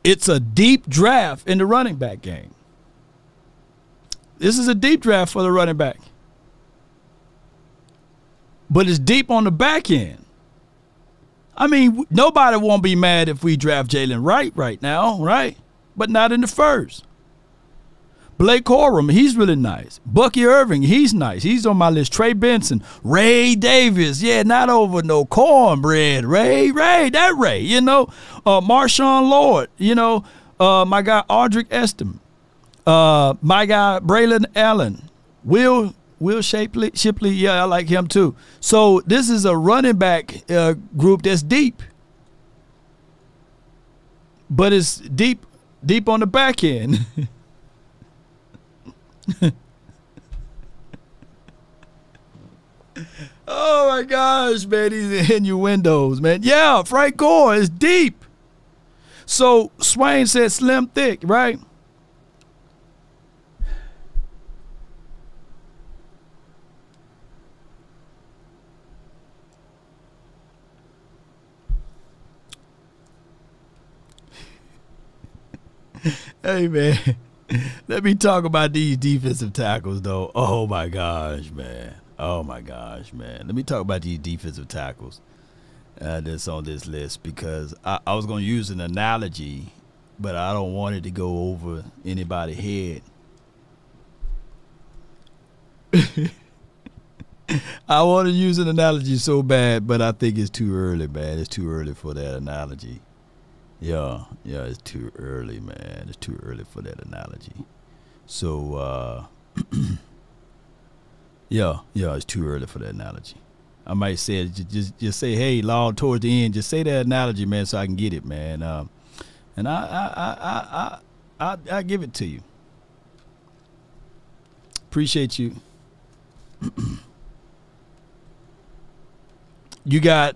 It's a deep draft in the running back game. This is a deep draft for the running back but it's deep on the back end. I mean, nobody won't be mad if we draft Jaylen Wright right now, right? But not in the first. Blake Corum, he's really nice. Bucky Irving, he's nice. He's on my list. Trey Benson, Ray Davis, yeah, not over no cornbread. Ray, Ray, that Ray, you know. Uh, Marshawn Lloyd, you know. Uh, my guy Audric Estimé. Uh, my guy Braelon Allen. Will Will Shipley, Shipley, yeah, I like him too. So this is a running back uh, group that's deep, but it's deep, deep on the back end. *laughs* oh my gosh, man, these innuendos, man. Yeah, Frank Gore is deep. So Swain said slim thick, right? *laughs* hey man, let me talk about these defensive tackles though. Oh my gosh, man. Oh my gosh, man. Let me talk about these defensive tackles uh, that's on this list because I, I was going to use an analogy, but I don't want it to go over anybody's head. *laughs* I want to use an analogy so bad, but I think it's too early, man. It's too early for that analogy. Yeah, yeah, it's too early, man. It's too early for that analogy. So, uh, *clears throat* yeah, yeah, it's too early for that analogy. I might say just, just say, hey, Law, towards the end, just say that analogy, man, so I can get it, man. Um, and I, I I I I I give it to you. Appreciate you. *clears throat* you got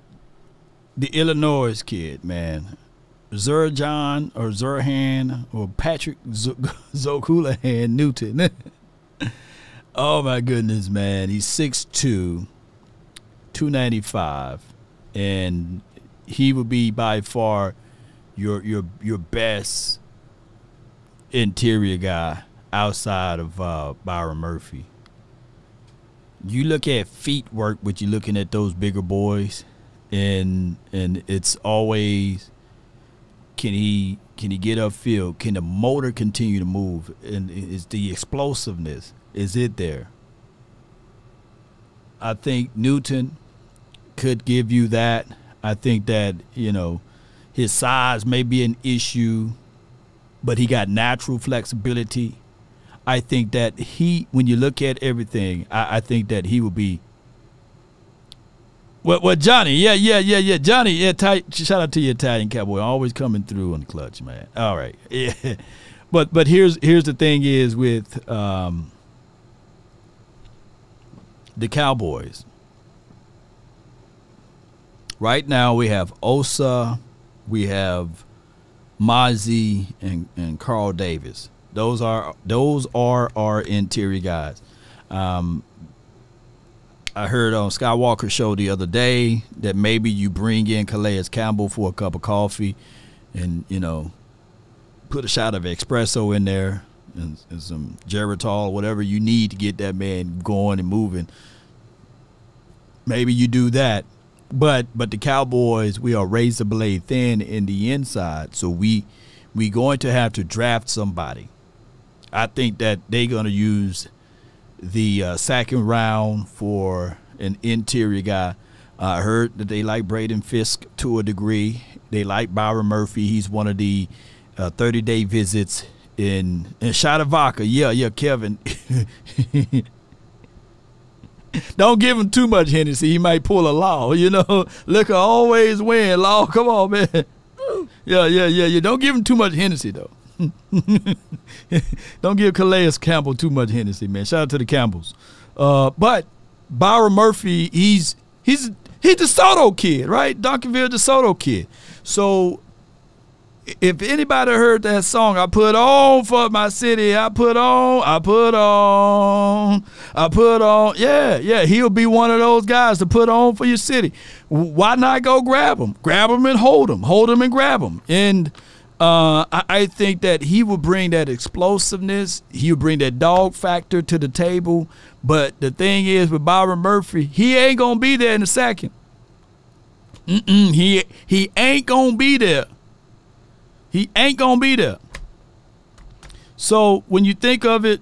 the Illinois kid, man. Zurjan or Zurhan or Patrick Z- *laughs* Zokulahan Newton. *laughs* oh my goodness, man. He's 6'2, 295, and he would be by far your your your best interior guy outside of uh, Byron Murphy. You look at feet work, but you're looking at those bigger boys, and and it's always can he can he get upfield? Can the motor continue to move? And is the explosiveness is it there? I think Newton could give you that. I think that you know his size may be an issue, but he got natural flexibility. I think that he, when you look at everything, I, I think that he will be well, well, Johnny, yeah, yeah, yeah, yeah, Johnny, yeah. Shout out to you, Italian cowboy, always coming through on the clutch, man. All right, *laughs* yeah, but but here's here's the thing is with um, the Cowboys. Right now, we have Osa, we have Mazi, and and Carl Davis. Those are those are our interior guys. Um, I heard uh, on Skywalker show the other day that maybe you bring in Calais Campbell for a cup of coffee, and you know, put a shot of espresso in there and, and some Geritol, whatever you need to get that man going and moving. Maybe you do that, but but the Cowboys we are razor blade thin in the inside, so we we going to have to draft somebody. I think that they're going to use the uh, second round for an interior guy. I heard that they like Braden Fiske to a degree. They like Byron Murphy. He's one of the uh, 30 day visits in in Shadavaka. Yeah, yeah, Kevin. *laughs* Don't give him too much Hennessy. He might pull a law. You know, *laughs* liquor always win. Law, come on, man. *laughs* Yeah, yeah, yeah, yeah. Don't give him too much Hennessy though. *laughs* Don't give Calais Campbell too much Hennessy, man. Shout out to the Campbells. Uh, but Byron Murphy, he's he's he's the Soto kid, right? Duncanville, the Soto kid. So if anybody heard that song, I put on for my city. I put on, I put on, I put on. Yeah, yeah, he'll be one of those guys to put on for your city. Why not go grab him? Grab him and hold him. Hold him and grab him. And uh, I, I, think that he will bring that explosiveness. He'll bring that dog factor to the table. But the thing is, with Byron Murphy, he ain't gonna be there in a 2nd he he ain't gonna be there. He ain't gonna be there. So when you think of it,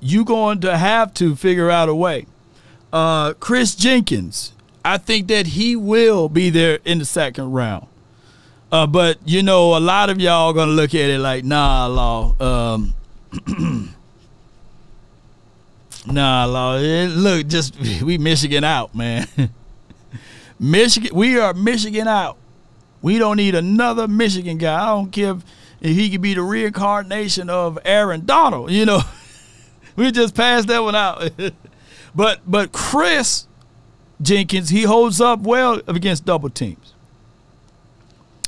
you're going to have to figure out a way. Uh, Chris Jenkins, I think that he will be there in the second round. Uh, but you know, a lot of y'all gonna look at it like, nah, law. Um, *clears throat* Nah, Lord, eh, look, just *laughs* we Michigan out, man. *laughs* Michigan, we are Michigan out. We don't need another Michigan guy. I don't care if, if he could be the reincarnation of Aaron Donald. You know, *laughs* we just passed that one out. but but Chris Jenkins, he holds up well against double teams.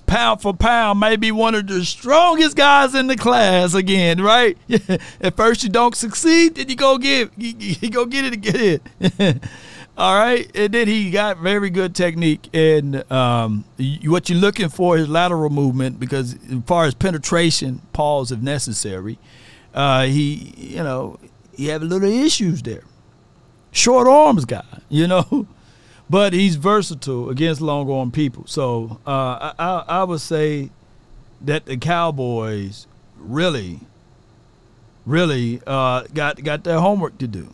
Pound for pound, maybe one of the strongest guys in the class again, right? *laughs* At first you don't succeed, then you go get you, go get it it. *laughs* All right, and then he got very good technique, and um, what you're looking for is lateral movement because as far as penetration, pause if necessary. Uh, he, you know, he have a little issues there. Short arms guy, you know, *laughs* but he's versatile against long arm people. So uh, I, I would say that the Cowboys really, really uh, got got their homework to do.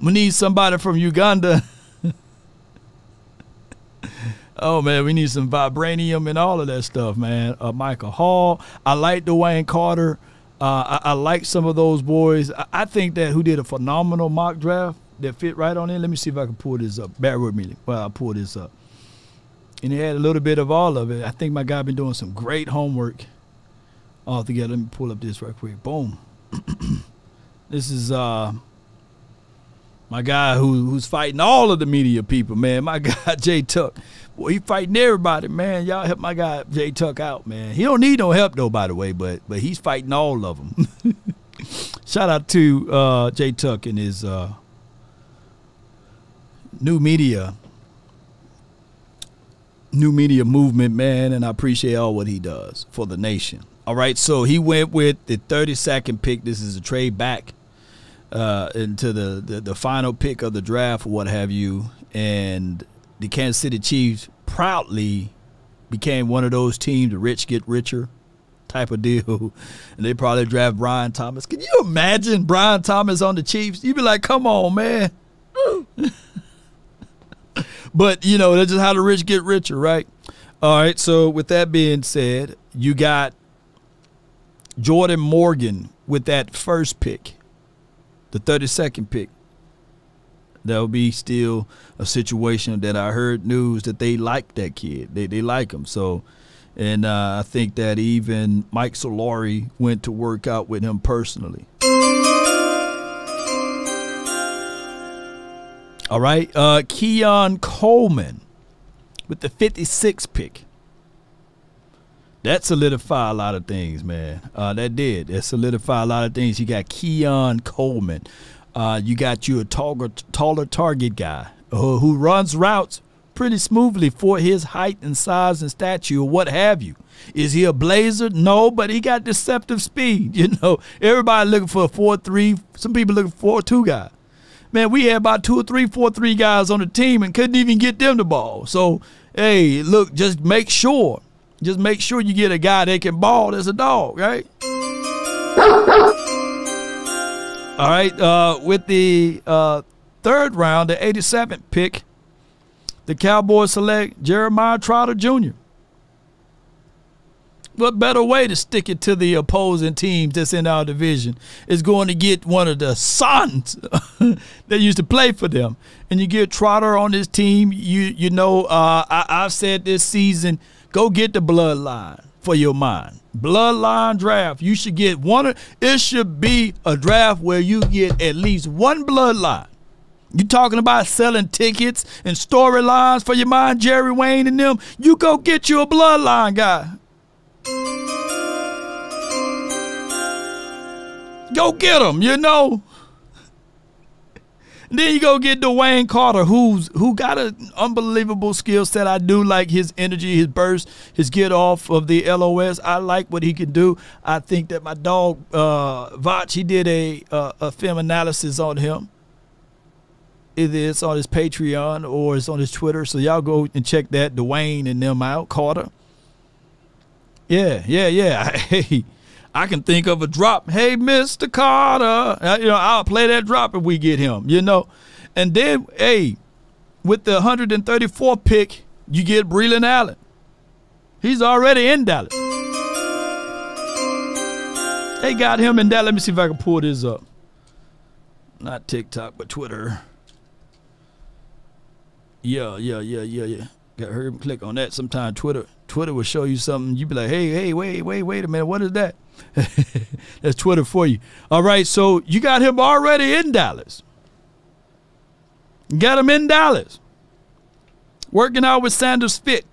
We need somebody from Uganda. *laughs* oh man, we need some vibranium and all of that stuff, man. Uh, Michael Hall. I like DeWayne Carter. Uh, I, I, like some of those boys. I, I, think that who did a phenomenal mock draft that fit right on in. Let me see if I can pull this up. Bear with me while I pull this up. And he had a little bit of all of it. I think my guy been doing some great homework all together. Let me pull up this right quick. Boom. *clears throat* this is uh my guy who who's fighting all of the media people, man. My *laughs* guy Jay Tuck. Boy, he fighting everybody, man. Y'all help my guy Jay Tuck out, man. He don't need no help though, by the way, but but he's fighting all of them. *laughs* Shout out to uh, Jay Tuck and his uh, new media new media movement, man, and I appreciate all what he does for the nation. All right, so he went with the 32nd pick. This is a trade back uh, into the, the, the final pick of the draft what have you, and the Kansas City Chiefs proudly became one of those teams, the rich get richer type of deal, *laughs* and they probably draft Brian Thomas. Can you imagine Brian Thomas on the Chiefs? You'd be like, come on, man. *laughs* but you know that's just how the rich get richer, right? All right. So with that being said, you got Jordan Morgan with that first pick the 32nd pick. That will be still a situation that I heard news that they like that kid. They they like him. So, and uh, I think that even Mike Solari went to work out with him personally. All right, uh, Keon Coleman with the 56th pick. That solidified a lot of things, man. Uh, that did. That solidified a lot of things. You got Keon Coleman. Uh, you got you a taller, taller target guy uh, who runs routes pretty smoothly for his height and size and stature or what have you. Is he a blazer? No, but he got deceptive speed. *laughs* You know, everybody looking for a 4-3. Some people looking for a 4-2 guy. Man, we had about two or three, four, three guys on the team and couldn't even get them the ball. So, hey, look, just make sure just make sure you get a guy that can ball as a dog, right? All right. Uh, with the uh, third round, the 87th pick, the Cowboys select Jeremiah Trotter Jr. What better way to stick it to the opposing teams that's in our division is going to get one of the sons *laughs* that used to play for them, and you get Trotter on this team. You you know uh, I, I've said this season – Go get the bloodline for your mind. Bloodline draft. You should get one. It should be a draft where you get at least one bloodline. You talking about selling tickets and storylines for your mind, Jerry Wayne and them? You go get you a bloodline guy. Go get him, you know. Then you go get DeWayne Carter, who's who got an unbelievable skill set. I do like his energy, his burst, his get off of the LOS. I like what he can do. I think that my dog uh, Voch, he did a, a a film analysis on him. Either it's on his Patreon or it's on his Twitter. So y'all go and check that. DeWayne and them out. Carter. Yeah, yeah, yeah. *laughs* Hey. I can think of a drop. Hey, Mr. Carter. Uh, you know, I'll play that drop if we get him, you know. And then, hey, with the 134 pick, you get Braelon Allen. He's already in Dallas. They got him in Dallas. Let me see if I can pull this up. not TikTok, but Twitter. Yeah, yeah, yeah, yeah, yeah. Got heard him click on that. Sometime Twitter, Twitter will show you something. You be like, hey, hey, wait, wait, wait a minute. What is that? *laughs* That's Twitter for you. All right, so you got him already in Dallas. Got him in Dallas. Working out with Sanders Fit.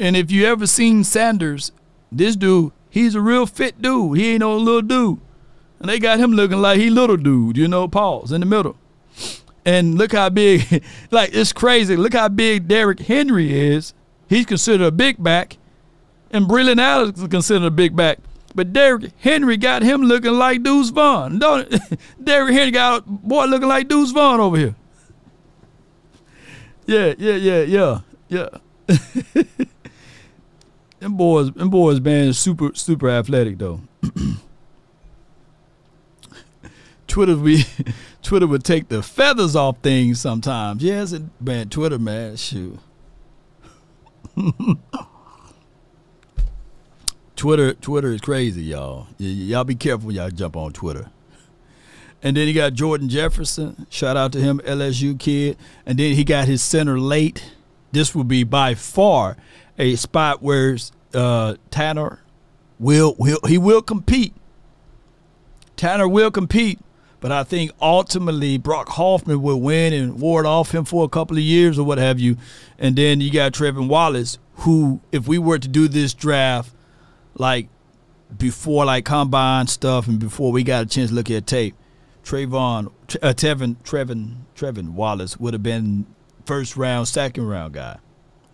And if you ever seen Sanders, this dude, he's a real fit dude. He ain't no little dude. And they got him looking like he little dude, you know, pause in the middle. And look how big, *laughs* like it's crazy. Look how big Derrick Henry is. He's considered a big back. And Braelon Allen is considered a big back. But Derrick Henry got him looking like Deuce Vaughn. Don't *laughs* Derrick Henry got a boy looking like Deuce Vaughn over here. Yeah, yeah, yeah, yeah, yeah. *laughs* them boys, them boys, man, super, super athletic though. *clears throat* Twitter we *laughs* Twitter would take the feathers off things sometimes. Yes, it, man, Twitter, man, shoot. *laughs* Twitter, Twitter is crazy, y'all. Y'all be careful when y'all jump on Twitter. And then he got Jordan Jefferson. Shout out to him, LSU kid. And then he got his center late. This will be by far a spot where uh, Tanner will will he will compete. Tanner will compete, but I think ultimately Brock Hoffman will win and ward off him for a couple of years or what have you. And then you got Trevin Wallace, who, if we were to do this draft like before like combine stuff and before we got a chance to look at tape, Trayvon, uh, Tevin, Trevin, Trevin Wallace would have been first round, second round guy.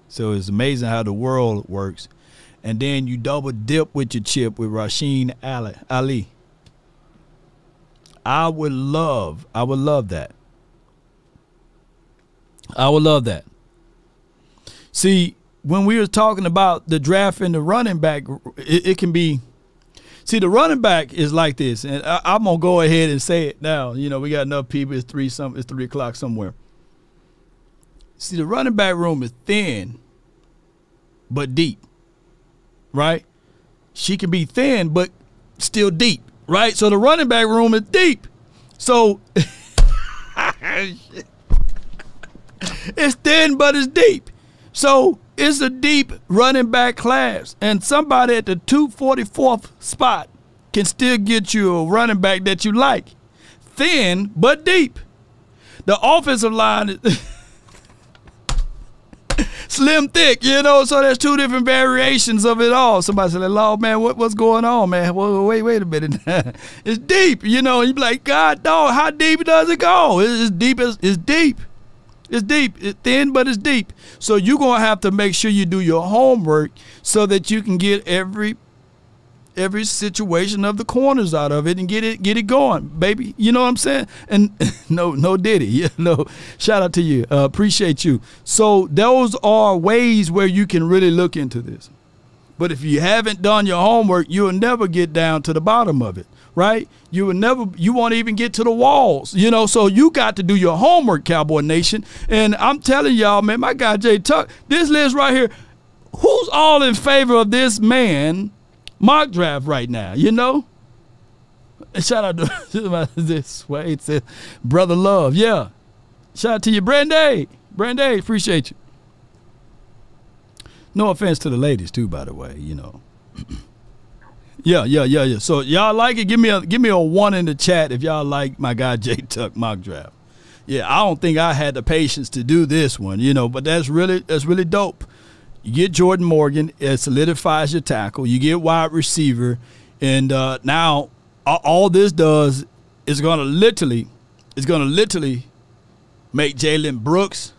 So it's amazing how the world works. And then you double dip with your chip with Rasheen Ali. I would love, I would love that. I would love that. See, when we were talking about the draft and the running back, it, it can be. See, the running back is like this, and I, I'm gonna go ahead and say it now. You know, we got enough people. It's three some. It's three o'clock somewhere. See, the running back room is thin, but deep. Right? She can be thin, but still deep. Right? So the running back room is deep. So it's thin, but it's deep. So it's a deep running back class, and somebody at the 244th spot can still get you a running back that you like. Thin, but deep. The offensive line is *laughs* slim thick, you know, so there's two different variations of it all. Somebody said, Lord, man, what, what's going on, man? Well, wait, wait a minute. *laughs* it's deep, you know, you be like, God, dog, how deep does it go? It's, it's deep as it's deep. It's deep. It's thin, but it's deep. So you're gonna have to make sure you do your homework so that you can get every every situation of the corners out of it and get it get it going, baby. You know what I'm saying? And *laughs* no, no Diddy. *laughs* Yeah, no. Shout out to you. Uh, appreciate you. So those are ways where you can really look into this. But if you haven't done your homework, you'll never get down to the bottom of it right? You will never, you won't even get to the walls, you know. So you got to do your homework, Cowboy Nation. And I'm telling y'all, man, my guy Jay Tuck, this list right here, who's all in favor of this man mock draft right now? You know. Shout out to *laughs* *laughs* this way. It says, brother love, yeah. Shout out to you, Brandy. Brandy, appreciate you. No offense to the ladies too, by the way. You know. *clears throat* Yeah, yeah, yeah, yeah. So y'all like it? Give me a give me a one in the chat if y'all like my guy *laughs* Jay Tuck mock draft. Yeah, I don't think I had the patience to do this one, you know, but that's really that's really dope. You get Jordan Morgan, it solidifies your tackle. You get wide receiver, and uh, now all this does is going to literally, is going to literally make Jalen Brooks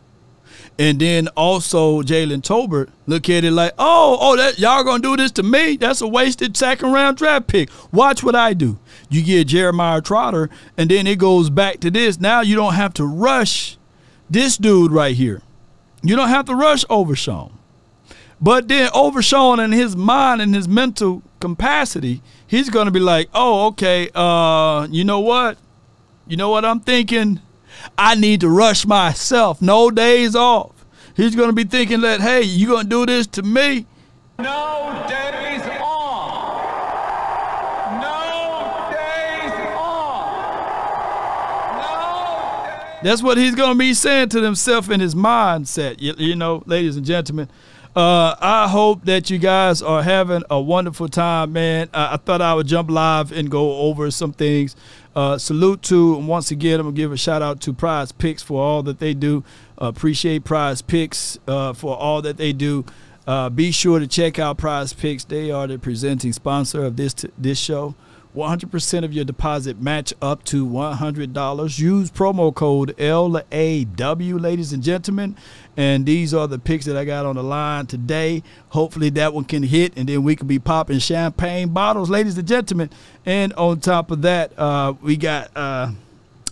and then also Jalen Tolbert look at it like, oh, oh, that y'all gonna do this to me? That's a wasted second round draft pick. Watch what I do. You get Jeremiah Trotter, and then it goes back to this. Now you don't have to rush this dude right here. You don't have to rush Overshown. But then Overshown in his mind and his mental capacity, he's gonna be like, oh, okay, uh, you know what? You know what I'm thinking? I need to rush myself. No days off. He's going to be thinking that, hey, you going to do this to me? No days off. No days off. No." That's what he's going to be saying to himself in his mindset. You, you know, ladies and gentlemen. Uh, I hope that you guys are having a wonderful time, man. I, I thought I would jump live and go over some things. Uh, salute to, and once again, I'm going to give a shout out to Prize Picks for all that they do. Uh, appreciate Prize Picks uh, for all that they do. Uh, be sure to check out Prize Picks. They are the presenting sponsor of this t- this show. 100% of your deposit match up to $100. Use promo code LAW, ladies and gentlemen. And these are the picks that I got on the line today. Hopefully that one can hit, and then we can be popping champagne bottles, ladies and gentlemen. And on top of that, uh, we got uh,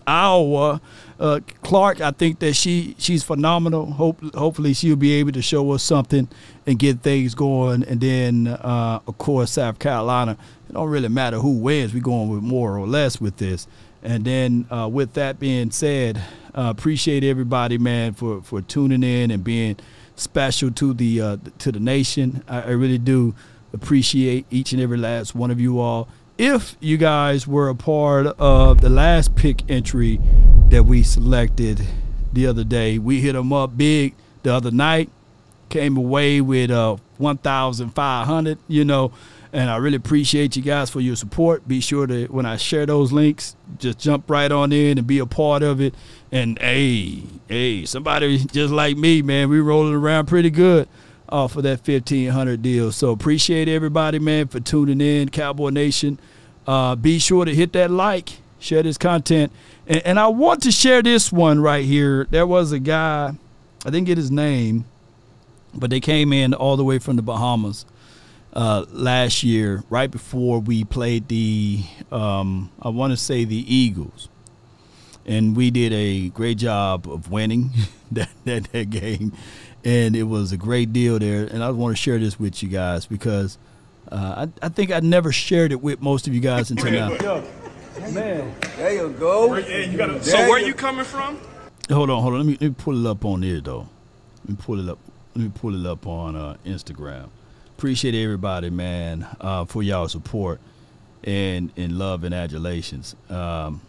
Iowa. Uh, Clark, I think that she she's phenomenal. Hope hopefully she'll be able to show us something and get things going. And then uh, of course South Carolina. It don't really matter who wins. We're going with more or less with this. And then uh, with that being said, uh, appreciate everybody, man, for for tuning in and being special to the uh, to the nation. I, I really do appreciate each and every last one of you all if you guys were a part of the last pick entry that we selected the other day, we hit them up big the other night, came away with uh, 1,500, you know, and I really appreciate you guys for your support. Be sure to, when I share those links, just jump right on in and be a part of it. And hey, hey, somebody just like me, man, we rolling around pretty good off of that 1500 deal. So appreciate everybody, man, for tuning in, Cowboy Nation. Uh, be sure to hit that like, share this content. And, and, I want to share this one right here. There was a guy, I didn't get his name, but they came in all the way from the Bahamas uh, last year, right before we played the, um, I want to say the Eagles. And we did a great job of winning *laughs* that, that, that game and it was a great deal there. And I want to share this with you guys because uh, I, I, think I never shared it with most of you guys until now. Yo, man, there you go. Where, you gotta, so where are you coming from? Hold on, hold on. Let me, let me pull it up on here though. Let me pull it up. Let me pull it up on uh, Instagram. Appreciate everybody, man, uh, for y'all support and and love and adulations. Um,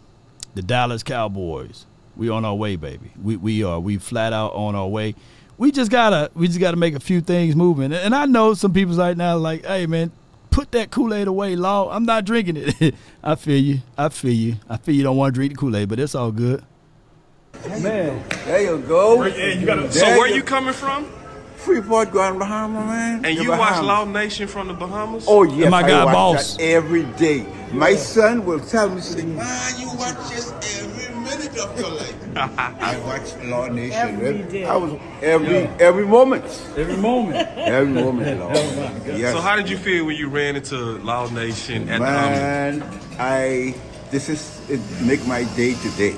the Dallas Cowboys. We on our way, baby. We we are we flat out on our way we just gotta we just gotta make a few things moving. And I know some people's right now like, hey man, put that Kool Aid away, law. I'm not drinking it. *laughs* I feel you. I feel you. I feel you don't want to drink the Kool Aid, but it's all good. Man, there you go. Where, yeah, you gotta, so where you coming from? Freeport, Grand Bahama, man. And you watch Law Nation from the Bahamas? Oh yeah, my I guy, watch boss. that every day. My son will tell me, "Man, you watch this every minute of your life." I watch Law Nation every day. I was every yeah. every moment. Every moment. every moment. Law. *laughs* yes. So how did you feel when you ran into Law Nation at Man, the I this is it make my day today.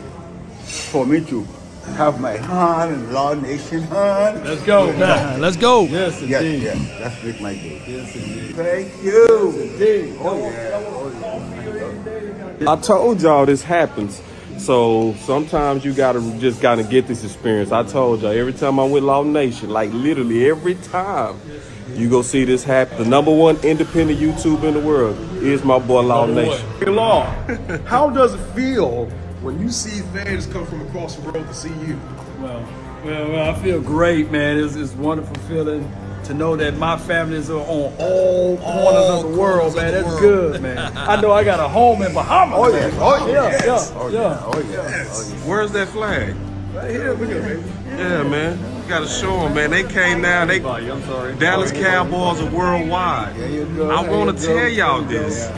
For me to have my hand and Law Nation hand. Let's go. Yeah. Let's go. Yes, indeed. Yes, yes. That's make my day. Yes, indeed. Thank you. Yes, indeed. Oh, yeah. Oh, yeah. I told y'all this happens. So sometimes you gotta just gotta get this experience. I told y'all every time I'm with Law Nation, like literally every time you go see this happen. The number one independent YouTube in the world is my boy Law Nation. Hey Law, *laughs* how does it feel when you see fans come from across the world to see you? Well, well, well I feel great, man. It's, it's wonderful feeling to know that my families are on all, corners of the world, man. The That's world. good, man. I know I got a home in Bahamas. Oh, yeah. Oh, yeah. Yeah, yes. yeah, oh, yeah. yeah. Oh, yeah. Oh, yeah. Where's that flag? Right here. Look at it, Yeah, man. You gotta show them, man. They came down. They I'm sorry. Dallas Cowboys are worldwide. I want to tell y'all this.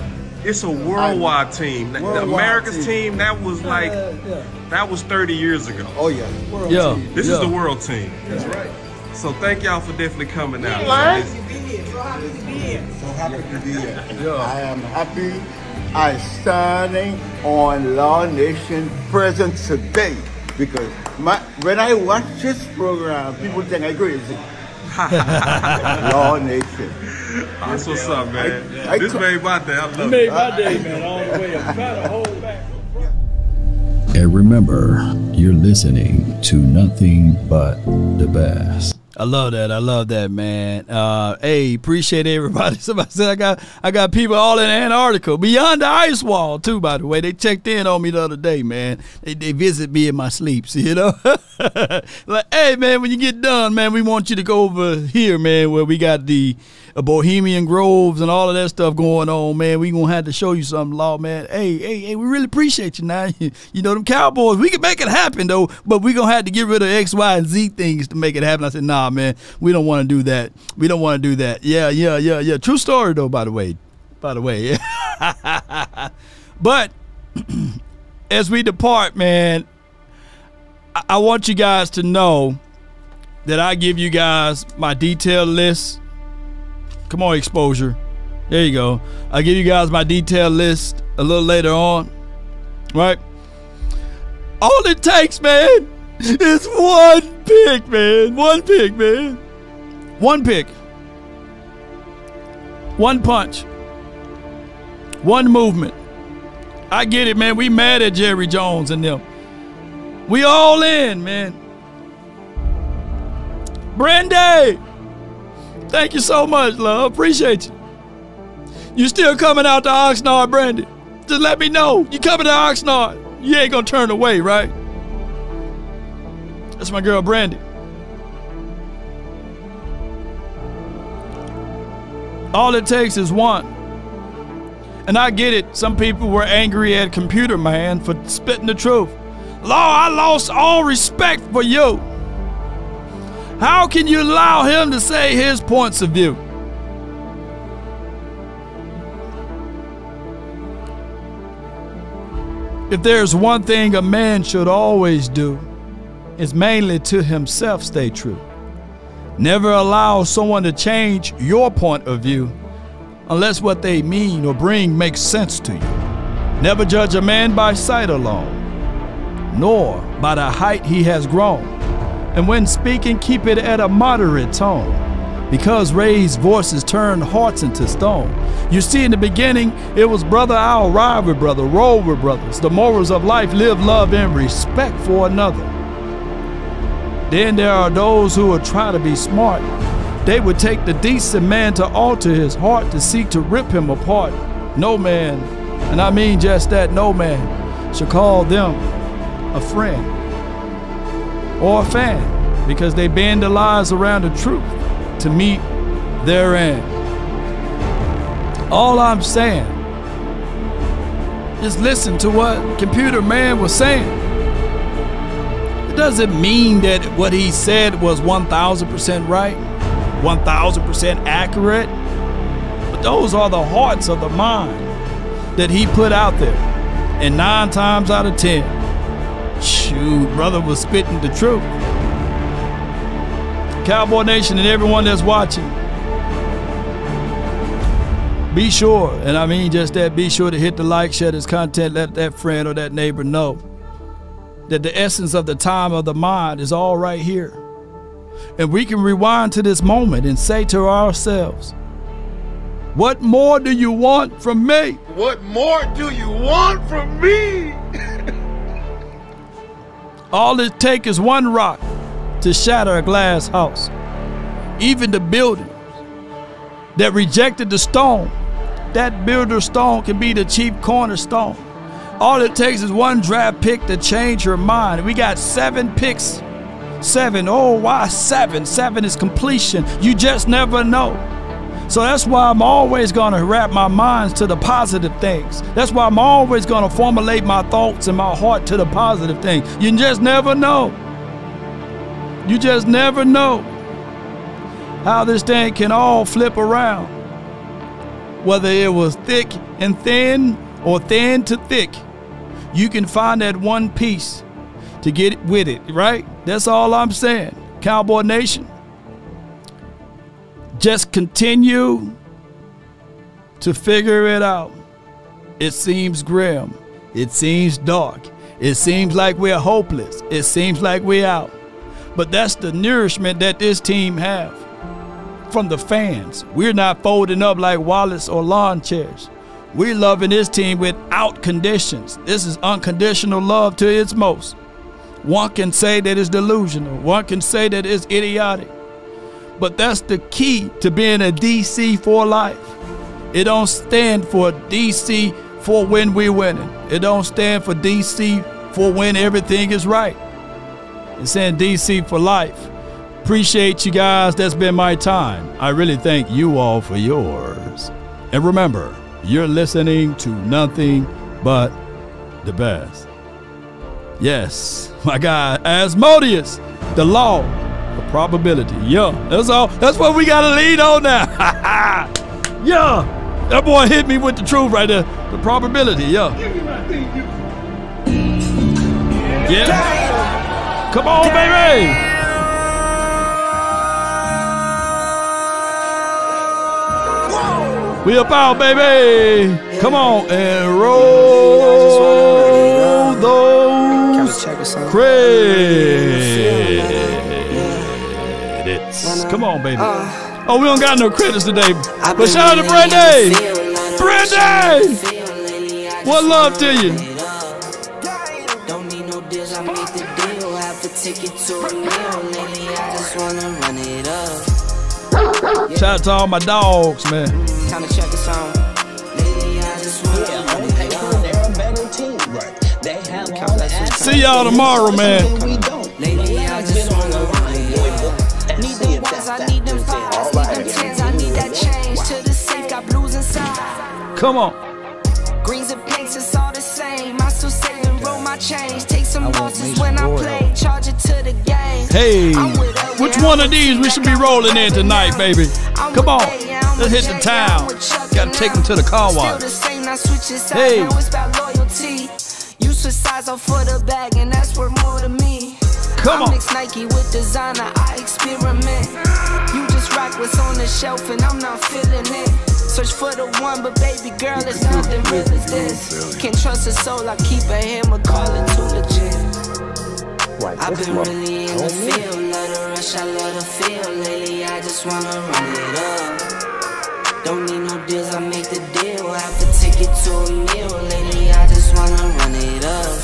It's a worldwide team. The America's team. that was like that was 30 years ago. Oh yeah. World yeah. Team. This yeah. is the world team. That's right. So thank y'all for definitely coming out. So happy to be here. So happy to be here. Yeah. I am happy I'm standing on Law Nation present today because my, when I watch this program, people think I'm crazy. *laughs* Law Nation. That's what's up, man. I, I, this I, made my day. I love it. made my day, man, all the way. I'm trying to hold back. And remember, you're listening to nothing but the best. I love that. I love that, man. Uh, hey, appreciate everybody. *laughs* Somebody said I got I got people all in Antarctica, beyond the ice wall too. By the way, they checked in on me the other day, man. They they visit me in my sleeps, *laughs* you know. like, hey, man, when you get done, man, we want you to go over here, man, where we got the uh, Bohemian Groves and all of that stuff going on, man. We gonna have to show you something, law, man. Hey, hey, hey, we really appreciate you now. *laughs* You know them Cowboys. We can make it happen though, but we gonna have to get rid of X, Y, and Z things to make it happen. I said, nah, man, we don't want to do that. We don't want to do that. Yeah, yeah, yeah, yeah. True story though, by the way. By the way, yeah. *laughs* but *clears throat* as we depart, man, I-, I want you guys to know that I give you guys my detailed list. Come on, exposure. There you go. I'll give you guys my detailed list a little later on. Right? All it takes, man, *laughs* is one pick, man. One pick, man. One pick. One punch. One movement. I get it, man. We mad at Jerry Jones and them. We all in, man. Brandy, thank you so much, love. Appreciate you. You still coming out to Oxnard, Brandy? Just let me know. You coming to Oxnard? You ain't gonna turn away, right? That's my girl, Brandy. All it takes is one. And I get it. Some people were angry at Computer Man for spitting the truth. Law, I lost all respect for you. How can you allow him to say his points of view? If there's one thing a man should always do, is mainly to himself stay true. Never allow someone to change your point of view unless what they mean or bring makes sense to you. Never judge a man by sight alone, nor by the height he has grown. And when speaking, keep it at a moderate tone because raised voices turn hearts into stone. You see, in the beginning, it was brother, I'll ride with brother, roll with brothers. The morals of life live, love, and respect for another. Then there are those who will try to be smart. They would take the decent man to alter his heart to seek to rip him apart. No man, and I mean just that, no man, should call them a friend or a fan because they bend the lies around the truth to meet their end. All I'm saying is listen to what Computer Man was saying. It doesn't mean that what he said was 1000% right, 1000% accurate, but those are the hearts of the mind that he put out there. And nine times out of ten, shoot, brother was spitting the truth. Cowboy Nation and everyone that's watching. Be sure, and I mean just that, be sure to hit the like, share this content, let that friend or that neighbor know that the essence of the time of the mind is all right here. And we can rewind to this moment and say to ourselves, What more do you want from me? What more do you want from me? *laughs* all it takes is one rock to shatter a glass house. Even the building that rejected the stone, that builder stone can be the chief cornerstone. All it takes is one draft pick to change your mind. We got seven picks. Seven. Oh, why seven? Seven is completion. You just never know. So that's why I'm always going to wrap my minds to the positive things. That's why I'm always going to formulate my thoughts and my heart to the positive things. You just never know. You just never know how this thing can all flip around. Whether it was thick and thin or thin to thick, you can find that one piece to get with it, right? That's all I'm saying. Cowboy Nation, just continue to figure it out. It seems grim. It seems dark. It seems like we're hopeless. It seems like we're out. But that's the nourishment that this team have from the fans. We're not folding up like wallets or lawn chairs. We're loving this team without conditions. This is unconditional love to its most. One can say that it's delusional. One can say that it's idiotic. But that's the key to being a DC for life. It don't stand for DC for when we're winning. It don't stand for DC for when everything is right. It's saying DC for life. Appreciate you guys. That's been my time. I really thank you all for yours. And remember, you're listening to nothing but the best. Yes, *laughs* my guy, Asmodeus, the law probability. Yeah, that's all. That's what we got to lead on now. *laughs* yeah, that boy hit me with the truth right there. The probability. Yeah. Yeah. Come on, baby. We up out, baby. Come on and roll those credits. Come on, baby. Oh. oh, we don't got no credits today. But shout out to Brandy. Brandy. What love to you? Don't need no deals, I make the deal. Have to take it to a meal. Lately, I just wanna run it up. Shout out to all my dogs, man. Time to check us on. Lately, I just wanna I need them fives, need them tens, I need that change. To the safe, got blues inside. Come on. Greens and pinks, it's all the same. I still say and roll my change. Take some losses when I play. Charge it to the game. Hey, I'm with her, which one of these we should be rolling in tonight, baby? Come on, her, yeah, I'm let's hit the Jay, yeah, I'm town. Gotta take them to the car wash. the same, now switching sides. Hey. Now it's about loyalty. You switch sides off for the bag, and that's worth more to me. Come I on. mix Nike with designer, I experiment. You just rock what's on the shelf, and I'm not feeling it. Search for the one, but baby girl, it's nothing real as this. Can't trust a soul, I keep a hammer, call it too legit. I've been really in the field, love the rush, I love the feel. Lately, I just wanna run it up. Don't need no deals, I make the deal. Have to take it to a meal. Lately, I just wanna run it up.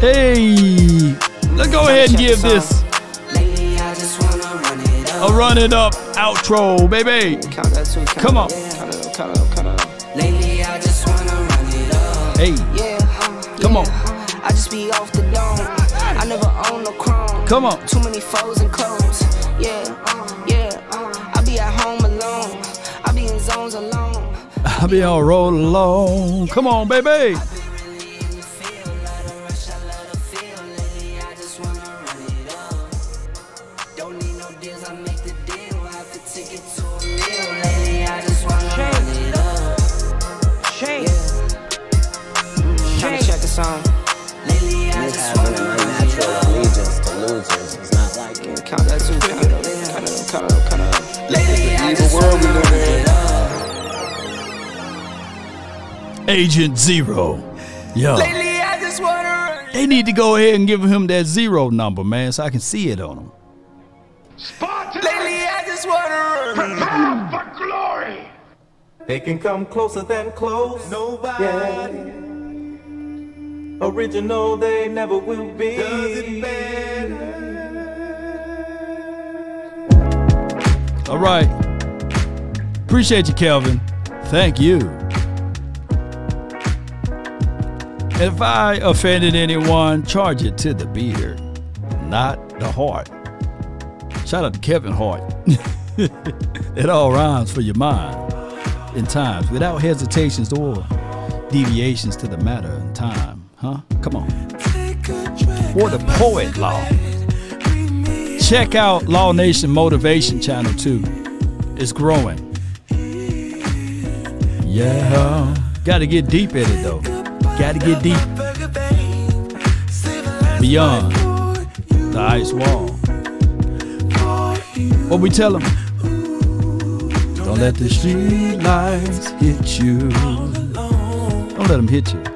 Hey, let's go ahead and give this a up. run it up outro, baby. Count that too, count Come on. Count it up, count it up, count it up. Lately, I just wanna run it up. Hey, Yeah, Come yeah, on. I just be off the dome. I never own no chrome. Come on. Too many foes and clones. Yeah, uh, yeah, uh, I be at home alone. I be in zones alone. I'll be on roll along. Come on, baby. Tryna check us on. Lately, I just wanna run it up. allegiance to losers. It's not like it. Count that too, count it up, count it up, count it up, count it up. Lately, I just world we live in. Agent Zero. Yo, Lately, I just wanna they need to go ahead and give him that zero number, man, so I can see it on him. Lately, I just wanna run it They can come closer than close. Nobody. Original, they never will be. All right. Appreciate you, Kelvin. Thank you. If I offended anyone, charge it to the beard, not the heart. Shout out to Kevin Hart. *laughs* it all rhymes for your mind in times without hesitations or deviations to the matter in time. Huh? Come on. For the poet law. Check out Law Nation Motivation Channel too. It's growing. Yeah. Gotta get deep in it though. Gotta get deep. Beyond the ice wall. What we tell them? Don't let the street lights hit you. Don't let them hit. You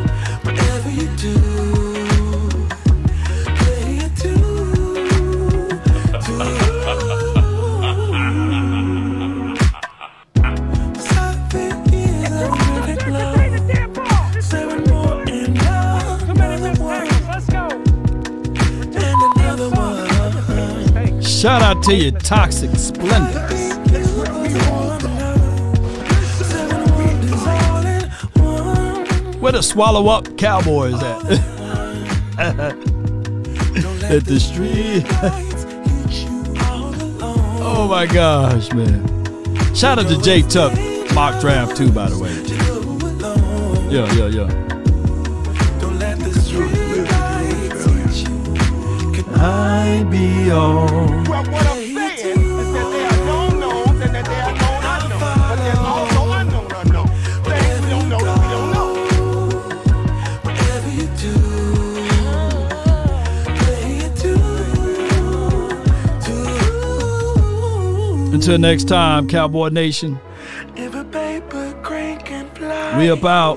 to your Toxic Splendor. Where the swallow up cowboys at? *laughs* at the street. oh my gosh, man. Shout out to J Tuck, mock draft too, by the way. Yeah, yeah, yeah. I be. Until next time, Cowboy Nation. If a paper crane can fly, We about.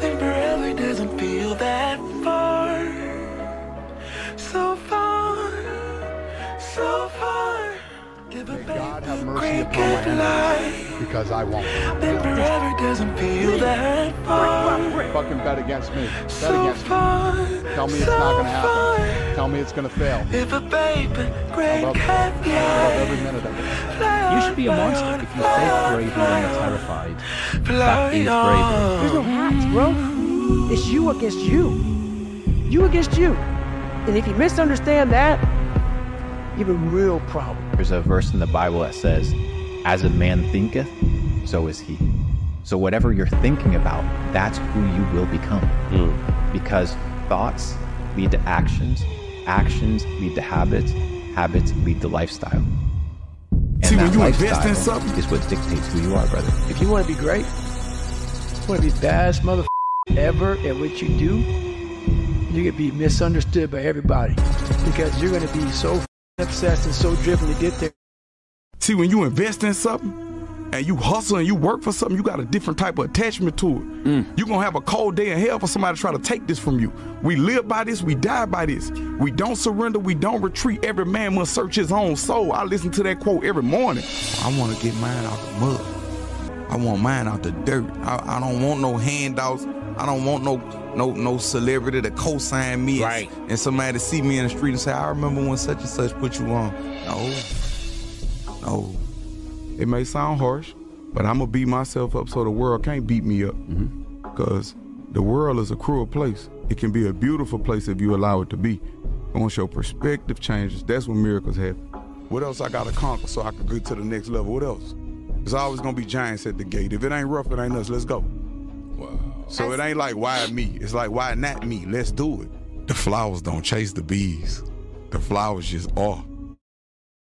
then forever doesn't feel that far. So far, so far. If a God have paper mercy crane upon my can fly, enemies because I won't. Then doesn't feel that far. Fucking bet against me. Bet So against me. Tell me it's not gonna happen. Tell me it's gonna fail. if a paper I crane can I love every minute of it. You should be a monster if you fake bravery when you're terrified. That is bravery. There's no hacks, bro. It's you against you. You against you. And if you misunderstand that, you have a real problem. There's a verse in the Bible that says, As a man thinketh, so is he. So whatever you're thinking about, that's who you will become. Hmm. Because thoughts lead to actions, actions lead to habits, habits lead to lifestyle. And See, when that you invest in something- is what dictates who you are, brother. If you want to be great, you want to be the baddest mother ever at what you do, you're gonna be misunderstood by everybody because you're gonna be so obsessed and so driven to get there. See, when you invest in something and you hustle and you work for something, you got a different type of attachment to it. Mm. You're gonna have a cold day in hell for somebody to try to take this from you. We live by this, we die by this. We don't surrender, we don't retreat. Every man must search his own soul. I listen to that quote every morning. I wanna get mine out the mud. I want mine out the dirt. I, I don't want no handouts. I don't want no no no celebrity to co-sign me right. and somebody to see me in the street and say, I remember when such and such put you on. No. No. It may sound harsh, but I'm gonna beat myself up so the world can't beat me up. Mm-hmm. Because the world is a cruel place. It can be a beautiful place if you allow it to be. Once your perspective changes, that's when miracles happen. What else I gotta conquer so I can get to the next level? What else? There's always gonna be giants at the gate. If it ain't rough, it ain't us. Let's go. Wow. So it ain't like why me? It's like why not me? Let's do it. The flowers don't chase the bees. The flowers just are.